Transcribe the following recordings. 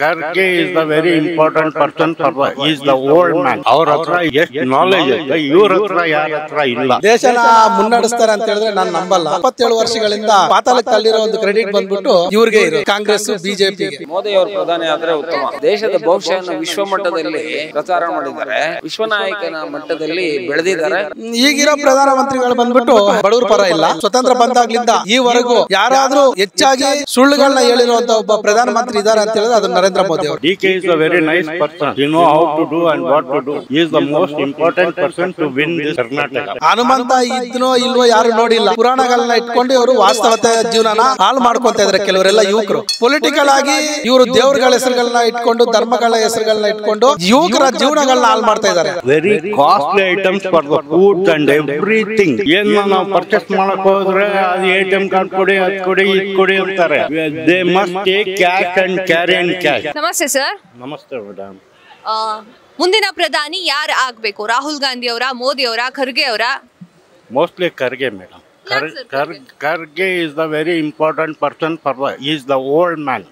Kharge is the very important person for is the old man ಅವ್ರ ಹತ್ರ ಎಷ್ಟು knowledge ಇದೆ ಇವ್ರ ಹತ್ರ ಯಾರ ಹತ್ರ ಇಲ್ಲ. ದೇಶನ ಮುನ್ನಡೆಸ್ತಾರೆ ಅಂತ ಹೇಳಿದ್ರೆ ನಾನು ನಂಬಲ್ಲ. ಇಪ್ಪತ್ತೇಳು ವರ್ಷಗಳಿಂದ ಪಾತಾಳಕ್ಕೆ ತಳ್ಳಿರೋ ಒಂದು ಕ್ರೆಡಿಟ್ ಬಂದ್ಬಿಟ್ಟು ಇವ್ರಿಗೆ ಇದೆ ಕಾಂಗ್ರೆಸ್ ಬಿಜೆಪಿ ಮೋದಿ ಅವರು ಪ್ರಧಾನಿ ಆದ್ರೆ ಉತ್ತಮ. ದೇಶದ ಭವಿಷ್ಯವನ್ನು ವಿಶ್ವ ಮಟ್ಟದಲ್ಲಿ ಪ್ರಚಾರ ಮಾಡಿದ್ದಾರೆ. ವಿಶ್ವ ನಾಯಕನ ಮಟ್ಟದಲ್ಲಿ ಬೆಳೆದಿದ್ದಾರೆ. ಈಗಿರೋ ಪ್ರಧಾನಮಂತ್ರಿಗಳು ಬಂದ್ಬಿಟ್ಟು ಬಡವ್ರ ಪರ ಇಲ್ಲ. ಸ್ವತಂತ್ರ ಬಂದಾಗ್ಲಿಂದ ಈವರೆಗೂ ಯಾರಾದ್ರೂ ಹೆಚ್ಚಾಗಿ ಸುಳ್ಳುಗಳನ್ನ ಹೇಳಿರುವಂತ ಒಬ್ಬ ಪ್ರಧಾನಮಂತ್ರಿ ಇದಾರೆ ಅಂತ ಹೇಳಿದ್ರೆ ಅದು ನರೇಂದ್ರ ಮೋದಿ ಅವರು D K is a very nice person you know how to do and what to do is the most important person to win this Karnataka Hanumantha ಇದ್ನೋ ಇಲ್ವೋ ಯಾರು ನೋಡಿಲ್ಲ. ಪುರಾಣಗಳನ್ನ ಇಟ್ಕೊಂಡು ಇವರು ವಾಸ್ತವತೆ ಜೀವನನ ಹಾಳು ಮಾಡ್ಕೊಂತ ಇದ್ರೆ ಕೆಲವರೆಲ್ಲ ಯುವಕರು. ಪೊಲಿಟಿಕಲ್ ಆಗಿ ಇವರು ದೇವರುಗಳ ಹೆಸರುಗಳನ್ನ ಇಟ್ಕೊಂಡು ಧರ್ಮಗಳ ಹೆಸರುಗಳನ್ನ ಇಟ್ಕೊಂಡು ಯುವಕರ ಜೀವನಗಳನ್ನ ಹಾಳು ಮಾಡ್ತಾ ಇದ್ದಾರೆ very costly items for the food and everything ಏನ್ ನಾವು ಪರ್ಚೇಸ್ ಮಾಡಕ್ ಹೋದ್ರೆ ಅದು ಎ ಟಿ ಎಂ ಕಾರ್ಡ್ ಕೊಡಿ ಅದ್ ಕೊಡಿ ಇದ್ ಕೊಡಿ ಅಂತಾರೆ. They must take cash and carry and cash ನಮಸ್ತೆ ಸರ್. ನಮಸ್ತೆ ಮೇಡಮ್ ಮುಂದಿನ ಪ್ರಧಾನಿ ಯಾರು ಆಗ್ಬೇಕು? ರಾಹುಲ್ ಗಾಂಧಿ ಅವರ ಮೋದಿ ಅವರ ಖರ್ಗೆ ಅವರ? Mostly Kharge madam Kharge? Is the very important person for the is the old man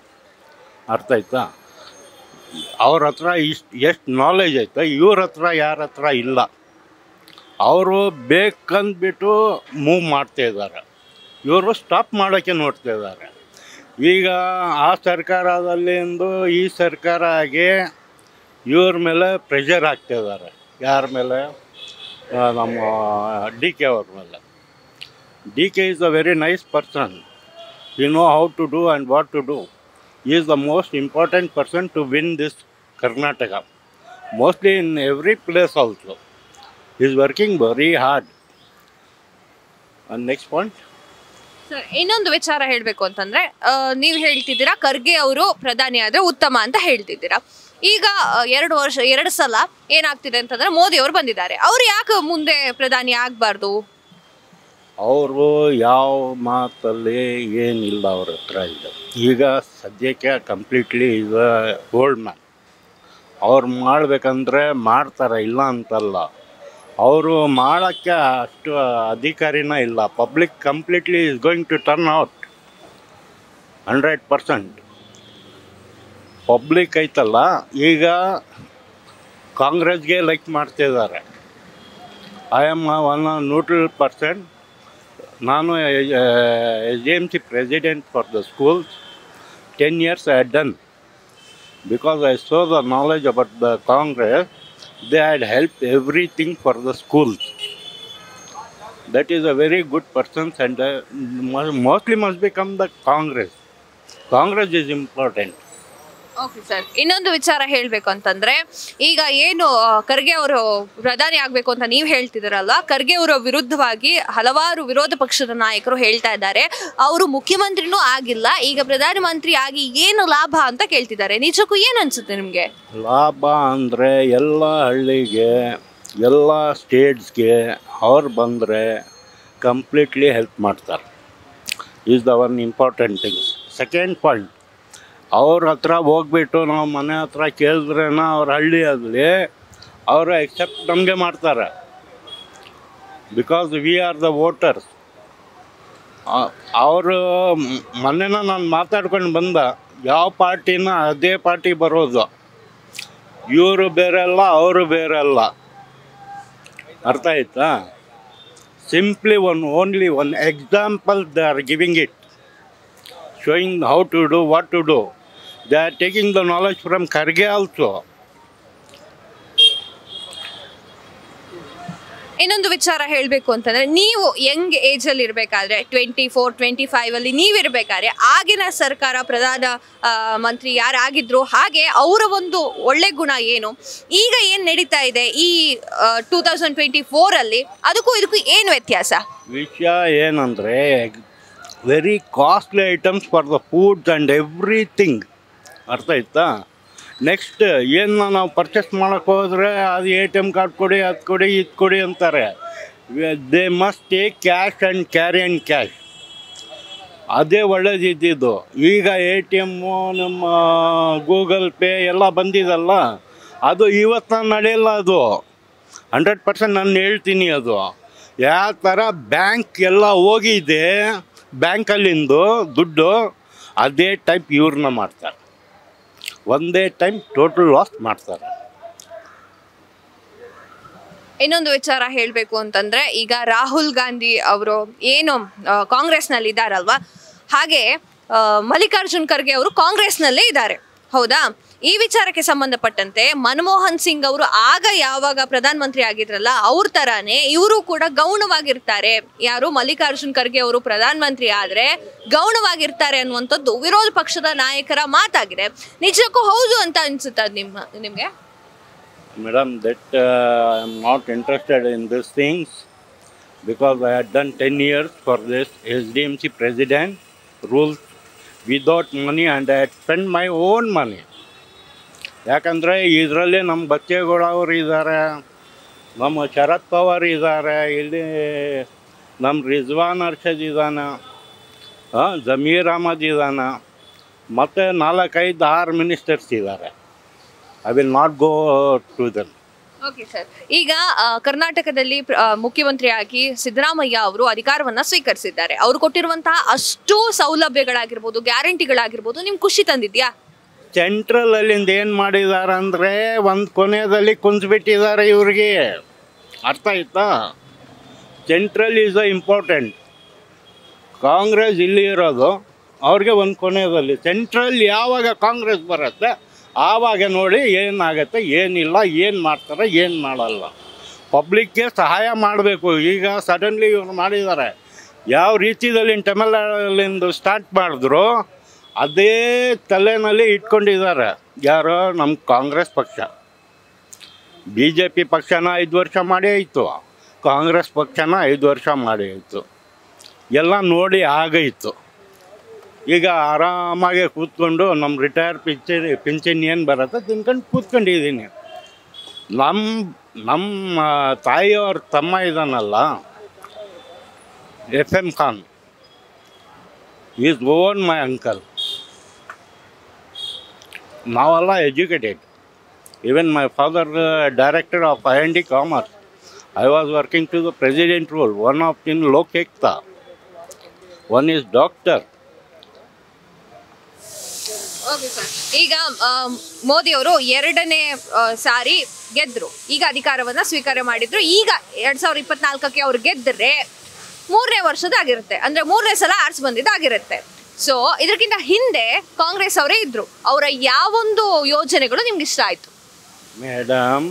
ಅರ್ಥ ಆಯ್ತಾ? ಅವ್ರ ಹತ್ರ ಇಷ್ಟು ಎಷ್ಟು ನಾಲೆಜ್ ಐತೆ ಇವ್ರ ಹತ್ರ ಯಾರ ಹತ್ರ ಇಲ್ಲ. ಅವರು ಬೇಕಂದ್ಬಿಟ್ಟು ಮೂವ್ ಮಾಡ್ತಾ ಇದ್ದಾರೆ. ಇವರು ಸ್ಟಾಪ್ ಮಾಡೋಕ್ಕೆ ನೋಡ್ತಾ ಇದ್ದಾರೆ. ಈಗ ಆ ಸರ್ಕಾರದಲ್ಲಿಂದು ಈ ಸರ್ಕಾರ ಆಗಿ ಇವ್ರ ಮೇಲೆ ಪ್ರೆಷರ್ ಹಾಕ್ತಿದ್ದಾರೆ ಯಾರ ಮೇಲೆ? ನಮ್ಮ ಡಿ ಕೆ ಅವ್ರ ಮೇಲೆ. D K is a very nice person you know how to do and what to do is the most important person to win this Karnataka mostly in every place also is working very hard next point sir ಇನ್ನೊಂದು ವಿಚಾರ ಹೇಳಬೇಕು ಅಂತಂದ್ರೆ ನೀವು ಹೇಳ್ತಿದ್ದೀರಾ, ಖರ್ಗೆ ಅವರು ಪ್ರಧಾನಿ ಆದರೆ ಉತ್ತಮ ಅಂತ ಹೇಳ್ತಿದ್ದೀರಾ. ಈಗ ಎರಡು ವರ್ಷ, ಎರಡು ಸಲ ಏನಾಗ್ತಿದೆ ಅಂತಂದ್ರೆ ಮೋದಿ ಅವರು ಬಂದಿದ್ದಾರೆ. ಅವ್ರು ಯಾಕೆ ಮುಂದೆ ಪ್ರಧಾನಿ ಆಗಬಾರ್ದು? ಅವರು ಯಾವ ಮಾತಲ್ಲಿ ಏನಿಲ್ಲ ಅವ್ರ ಹತ್ರ ಇದೆ. ಈಗ ಸದ್ಯಕ್ಕೆ ಕಂಪ್ಲೀಟ್ಲಿ ಈಗ ಓಲ್ಡ್ ಮ್ಯಾನ್ ಅವ್ರು ಮಾಡಬೇಕಂದ್ರೆ ಮಾಡ್ತಾರೆ, ಇಲ್ಲ ಅಂತಲ್ಲ. ಅವರು ಮಾಡೋಕ್ಕೆ ಅಷ್ಟು ಅಧಿಕಾರಿನೂ ಇಲ್ಲ. Public completely is going to turn out hundred percent public ಐತಲ್ಲ, ಈಗ ಕಾಂಗ್ರೆಸ್ಗೆ ಲೈಕ್ ಮಾಡ್ತಿದ್ದಾರೆ ಐ ಆಮ್ ಒನ್ ನೂಟ್ರಿ ಪರ್ಸೆಂಟ್ ನಾನು S D M C president for the schools ten years I done because I saw the knowledge about the Congress They had helped everything for the schools. That is a very good person and uh, mostly must become the Congress. Congress is important. Okay sir ಇನ್ನೊಂದು ವಿಚಾರ ಹೇಳಬೇಕು ಅಂತಂದ್ರೆ, ಈಗ ಏನು ಖರ್ಗೆ ಅವರು ಪ್ರಧಾನಿ ಆಗ್ಬೇಕು ಅಂತ ನೀವು ಹೇಳ್ತಿದ್ದೀರಲ್ಲ, ಖರ್ಗೆ ಅವರ ವಿರುದ್ಧವಾಗಿ ಹಲವಾರು ವಿರೋಧ ಪಕ್ಷದ ನಾಯಕರು ಹೇಳ್ತಾ ಇದ್ದಾರೆ. ಅವರು ಮುಖ್ಯಮಂತ್ರಿನೂ ಆಗಿಲ್ಲ, ಈಗ ಪ್ರಧಾನಮಂತ್ರಿ ಆಗಿ ಏನು ಲಾಭ ಅಂತ ಕೇಳ್ತಿದ್ದಾರೆ. ನಿಜಕ್ಕೂ ಏನ್ ಅನ್ಸುತ್ತೆ ನಿಮ್ಗೆ? ಲಾಭ ಅಂದರೆ ಎಲ್ಲ ಹಳ್ಳಿಗೆ, ಎಲ್ಲ ಸ್ಟೇಟ್ಸ್ಗೆ ಅವ್ರು ಬಂದರೆ ಕಂಪ್ಲೀಟ್ಲಿ ಹೆಲ್ಪ್ ಮಾಡ್ತಾರೆ. Is the one important things second point ಅವ್ರ ಹತ್ರ ಹೋಗ್ಬಿಟ್ಟು ನಾವು ಮನೆ ಹತ್ರ ಕೇಳಿದ್ರೇನ ಅವ್ರ ಹಳ್ಳಿಯಲ್ಲಿ, ಅವರು ಎಕ್ಸೆಪ್ಟ್ ನಮಗೆ ಮಾಡ್ತಾರೆ. Because we are the voters ಅವರು ಮೊನ್ನೆನ ನಾನು ಮಾತಾಡ್ಕೊಂಡು ಬಂದ, ಯಾವ ಪಾರ್ಟಿನ ಅದೇ ಪಾರ್ಟಿ ಬರೋದು. ಇವರು ಬೇರೆ ಅಲ್ಲ ಅವರು ಬೇರೆ ಅಲ್ಲ ಅರ್ಥ ಆಯ್ತಾ? Simply one only one example they are giving it showing how to do what to do they are taking the knowledge from Karge also. ಇನ್ನೊಂದು ವಿಚಾರ ಹೇಳಬೇಕು ಅಂತಂದ್ರೆ ನೀವು ಯಂಗ್ ಏಜ್ ಅಲ್ಲಿ ಇರಬೇಕಾದ್ರೆ ಟ್ವೆಂಟಿ ಫೋರ್ ಟ್ವೆಂಟಿ ಫೈವ್ ಅಲ್ಲಿ ನೀವು ಇರಬೇಕಾದ್ರೆ ಆಗಿನ ಸರ್ಕಾರ ಪ್ರಧಾನ ಮಂತ್ರಿ ಯಾರಾಗಿದ್ರು ಹಾಗೆ ಅವರ ಒಂದು ಒಳ್ಳೆ ಗುಣ ಏನು? ಈಗ ಏನ್ ನಡೀತಾ ಇದೆ ಈ ಟೂ ತೌಸಂಡ್ ಟ್ವೆಂಟಿ ಫೋರ್ ಅಲ್ಲಿ ಅದಕ್ಕೂ ಇದಕ್ಕೂ ಏನು ವ್ಯತ್ಯಾಸ? ವಿಷಯ ಏನಂದರೆ very costly items for the foods and everything ಅರ್ಥ ಆಯ್ತಾ? ನೆಕ್ಸ್ಟ್ ಏನು ನಾವು ಪರ್ಚೇಸ್ ಮಾಡೋಕ್ಕೆ ಹೋದರೆ ಅದು ಎ ಟಿ ಎಂ ಕಾರ್ಡ್ ಕೊಡಿ, ಅದು ಕೊಡಿ, ಇದು ಕೊಡಿ ಅಂತಾರೆ. They must a cash and carry and cash ಅದೇ ಒಳ್ಳೇದಿದ್ದಿದ್ದು ಈಗ ಎ ಟಿ ಎಮ್ಮು ನಮ್ಮ ಗೂಗಲ್ ಪೇ ಎಲ್ಲ ಬಂದಿದಲ್ಲ, ಅದು ಇವತ್ತು ನಡೆಯಲ್ಲ ಅದು. ಹಂಡ್ರೆಡ್ ಪರ್ಸೆಂಟ್ ನಾನು ಹೇಳ್ತೀನಿ ಅದು. ಯಾವ ಥರ ಬ್ಯಾಂಕ್ ಎಲ್ಲ ಹೋಗಿದೆ ಬ್ಯಾಂಕಲ್ಲಿಂದು ದುಡ್ಡು, ಅದೇ ಟೈಪ್ ಇವ್ರನ್ನ ಮಾಡ್ತಾರೆ. ಒಂದೇ ಟೈಮ್ ಟೋಟಲ್ ಲಾಸ್ ಮಾಡ್ತಾರೆ. ಇನ್ನೊಂದು ವಿಚಾರ ಹೇಳಬೇಕು ಅಂತಂದ್ರೆ, ಈಗ ರಾಹುಲ್ ಗಾಂಧಿ ಅವರು ಏನು ಕಾಂಗ್ರೆಸ್ನಲ್ಲಿ ಇದ್ದಾರಲ್ವಾ? ಹಾಗೆ ಮಲ್ಲಿಕಾರ್ಜುನ್ ಖರ್ಗೆ ಅವರು ಕಾಂಗ್ರೆಸ್ನಲ್ಲೇ ಇದ್ದಾರೆ. ಹೌದಾ? ಈ ವಿಚಾರಕ್ಕೆ ಸಂಬಂಧಪಟ್ಟಂತೆ ಮನಮೋಹನ್ ಸಿಂಗ್ ಅವರು ಆಗ ಯಾವಾಗ ಪ್ರಧಾನ ಮಂತ್ರಿ ಆಗಿದ್ರಲ್ಲ ಅವ್ರ ತರಾನೇ ಇವರು ಕೂಡ ಗೌಣವಾಗಿರ್ತಾರೆ. ಯಾರು? ಮಲ್ಲಿಕಾರ್ಜುನ್ ಖರ್ಗೆ ಅವರು ಪ್ರಧಾನ ಮಂತ್ರಿ ಆದ್ರೆ ಗೌಣವಾಗಿರ್ತಾರೆ ಅನ್ನುವಂಥದ್ದು ವಿರೋಧ ಪಕ್ಷದ ನಾಯಕರ ಮಾತಾಗಿದೆ. ನಿಜಕ್ಕೂ ಹೌದು ಅಂತ ಅನ್ಸುತ್ತ ನಿಮ್ಮ ನಿಮ್ಗೆ? Madam, that uh, I am not interested in these things because I had done 10 years for this SDMC president rules without money and I had spent my own money. ಯಾಕಂದರೆ ಇದರಲ್ಲಿ ನಮ್ಮ ಬಚ್ಚೇಗೌಡವರು ಇದ್ದಾರೆ, ನಮ್ಮ ಶರದ್ ಪವಾರ್ ಇದ್ದಾರೆ, ಇಲ್ಲಿ ನಮ್ಮ ರಿಜ್ವಾನ್ ಅರ್ಷದ್ ಇದ್ದಾನೆ ಜಮೀರ್ ಅಹಮದ್ ಇದ್ದಾನೆ, ಮತ್ತು ನಾಲ್ಕೈದು ಆರು ಮಿನಿಸ್ಟರ್ಸ್ ಇದ್ದಾರೆ. I will not go to then okay sir ಈಗ ಕರ್ನಾಟಕದಲ್ಲಿ ಮುಖ್ಯಮಂತ್ರಿಯಾಗಿ ಸಿದ್ದರಾಮಯ್ಯ ಅವರು ಅಧಿಕಾರವನ್ನ ಸ್ವೀಕರಿಸಿದ್ದಾರೆ. ಅವರು ಕೊಟ್ಟಿರುವಂತಹ ಅಷ್ಟು ಸೌಲಭ್ಯಗಳಾಗಿರ್ಬೋದು, ಗ್ಯಾರಂಟಿಗಳಾಗಿರ್ಬೋದು, ನಿಮ್ಗೆ ಖುಷಿ ತಂದಿದ್ಯಾ? ಸೆಂಟ್ರಲ್ ಅಲ್ಲಿಂದ ಏನು ಮಾಡಿದ್ದಾರೆ ಅಂದರೆ ಒಂದು ಕೊನೆಯಲ್ಲಿ ಕುಂತ್ಬಿಟ್ಟಿದ್ದಾರೆ ಇವ್ರಿಗೆ. ಅರ್ಥ ಆಯ್ತಾ? Central is a important Congress ಇಲ್ಲಿ ಇರೋದು, ಅವ್ರಿಗೆ ಒಂದು ಕೊನೆಯಲ್ಲಿ ಸೆಂಟ್ರಲ್ ಯಾವಾಗ ಕಾಂಗ್ರೆಸ್ ಬರುತ್ತೆ, ಆವಾಗ ನೋಡಿ ಏನಾಗುತ್ತೆ, ಏನಿಲ್ಲ, ಏನು ಮಾಡ್ತಾರೆ, ಏನು ಮಾಡಲ್ಲ. ಪಬ್ಲಿಕ್ಗೆ ಸಹಾಯ ಮಾಡಬೇಕು. ಈಗ ಸಡನ್ಲಿ ಇವ್ರು ಮಾಡಿದ್ದಾರೆ. ಯಾವ ರೀತಿಯಲ್ಲಿ ತಮಿಳ್ನಾಡಲ್ಲಿಂದು ಸ್ಟಾರ್ಟ್ ಮಾಡಿದ್ರು ಅದೇ ತಲೆನಲ್ಲಿ ಇಟ್ಕೊಂಡಿದ್ದಾರೆ. ಯಾರು ನಮ್ಮ ಕಾಂಗ್ರೆಸ್ ಪಕ್ಷ. ಬಿ ಜೆ ಪಿ ಪಕ್ಷನ ಐದು ವರ್ಷ ಮಾಡಿ ಆಯಿತು ಕಾಂಗ್ರೆಸ್ ಪಕ್ಷನ ಐದು ವರ್ಷ ಮಾಡಿ ಆಯಿತು ಎಲ್ಲ ನೋಡಿ ಆಗೈತು. ಈಗ ಆರಾಮಾಗಿ ಕೂತ್ಕೊಂಡು ನಮ್ಮ ರಿಟೈರ್ ಪಿಂಚಣಿ ಪಿಂಚಣಿ ಏನು ಬರುತ್ತೆ ತಿನ್ಕೊಂಡು ಕೂತ್ಕೊಂಡಿದ್ದೀನಿ. ನಮ್ಮ ನಮ್ಮ ತಾಯಿಯವ್ರ ತಮ್ಮ ಇದ್ದಾನಲ್ಲ F M Khan. Is own my uncle ನಾವೆಲ್ಲ educated. Even my father director of I N D commerce I was working to the president role one of in ಲೋಕೇಕ್ತಾ one is doctor ಈಗ ಮೋದಿ ಅವರು ಎರಡನೇ ಸಾರಿ ಗೆದ್ರು. ಈಗ ಅಧಿಕಾರವನ್ನ ಸ್ವೀಕಾರ ಮಾಡಿದ್ರು. ಈಗ ಎರಡ್ ಸಾವಿರದ ಇಪ್ಪತ್ನಾಲ್ಕಕ್ಕೆ ಅವ್ರು ಗೆದ್ದರೆ ಮೂರನೇ ವರ್ಷದಾಗಿರುತ್ತೆ ಅಂದ್ರೆ ಮೂರನೇ ಸಲ ಆರ್ಸ್ ಬಂದಿದ್ದಾಗಿರುತ್ತೆ ಸೊ ಇದಕ್ಕಿಂತ ಹಿಂದೆ ಕಾಂಗ್ರೆಸ್ ಅವರೇ ಇದ್ರು. ಅವರ ಯಾವೊಂದು ಯೋಜನೆಗಳು ನಿಮ್ಗೆ ಇಷ್ಟ ಆಯ್ತು? ಮೇಡಮ್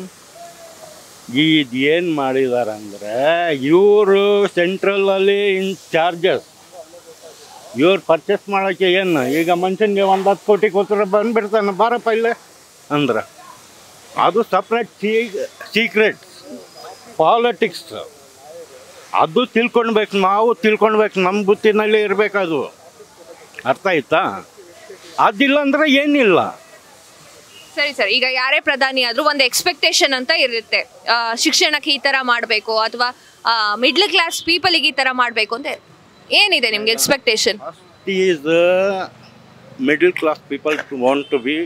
ಏನ್ ಮಾಡಿದಾರಂದ್ರೆ, ಇವರು ಸೆಂಟ್ರಲಲ್ಲಿ ಇನ್ ಚಾರ್ಜಸ್ ಇವ್ರು ಪರ್ಚೇಸ್ ಮಾಡೋಕ್ಕೆ ಏನು? ಈಗ ಮನುಷ್ಯನಿಗೆ ಒಂದು ಹತ್ತು ಕೋಟಿ ಕೊಟ್ಟರೆ ಬಂದ್ಬಿಡ್ತಾನೆ, ಬಾರಪ್ಪ ಇಲ್ಲ ಅಂದ್ರೆ. ಅದು ಸಪ್ರೇಟ್ ಸೀಕ್ರೆಟ್ ಪಾಲಿಟಿಕ್ಸ್ ಅದು ತಿಳ್ಕೊಳ್ಬೇಕು ನಾವು ತಿಳ್ಕೊಳ್ಬೇಕು ನಮ್ಮ ಬುತ್ತಿನಲ್ಲಿ ಇರಬೇಕದು. ಅರ್ಥ ಆಯ್ತಾ? ಅದಿಲ್ಲ ಅಂದರೆ ಏನಿಲ್ಲ. ಸರಿ ಸರ್ ಈಗ ಯಾರೇ ಪ್ರಧಾನಿ ಆದ್ರೂ ಒಂದು ಎಕ್ಸ್ಪೆಕ್ಟೇಷನ್ ಅಂತ ಇರುತ್ತೆ. ಶಿಕ್ಷಣಕ್ಕೆ ಈ ತರ ಮಾಡಬೇಕು ಅಥವಾ ಮಿಡ್ಲ್ ಕ್ಲಾಸ್ ಪೀಪಲ್ಗೆ ಈ ತರ ಮಾಡಬೇಕು ಅಂತ ಏನಿದೆ ನಿಮ್ಗೆ expectation is middle class people to want to be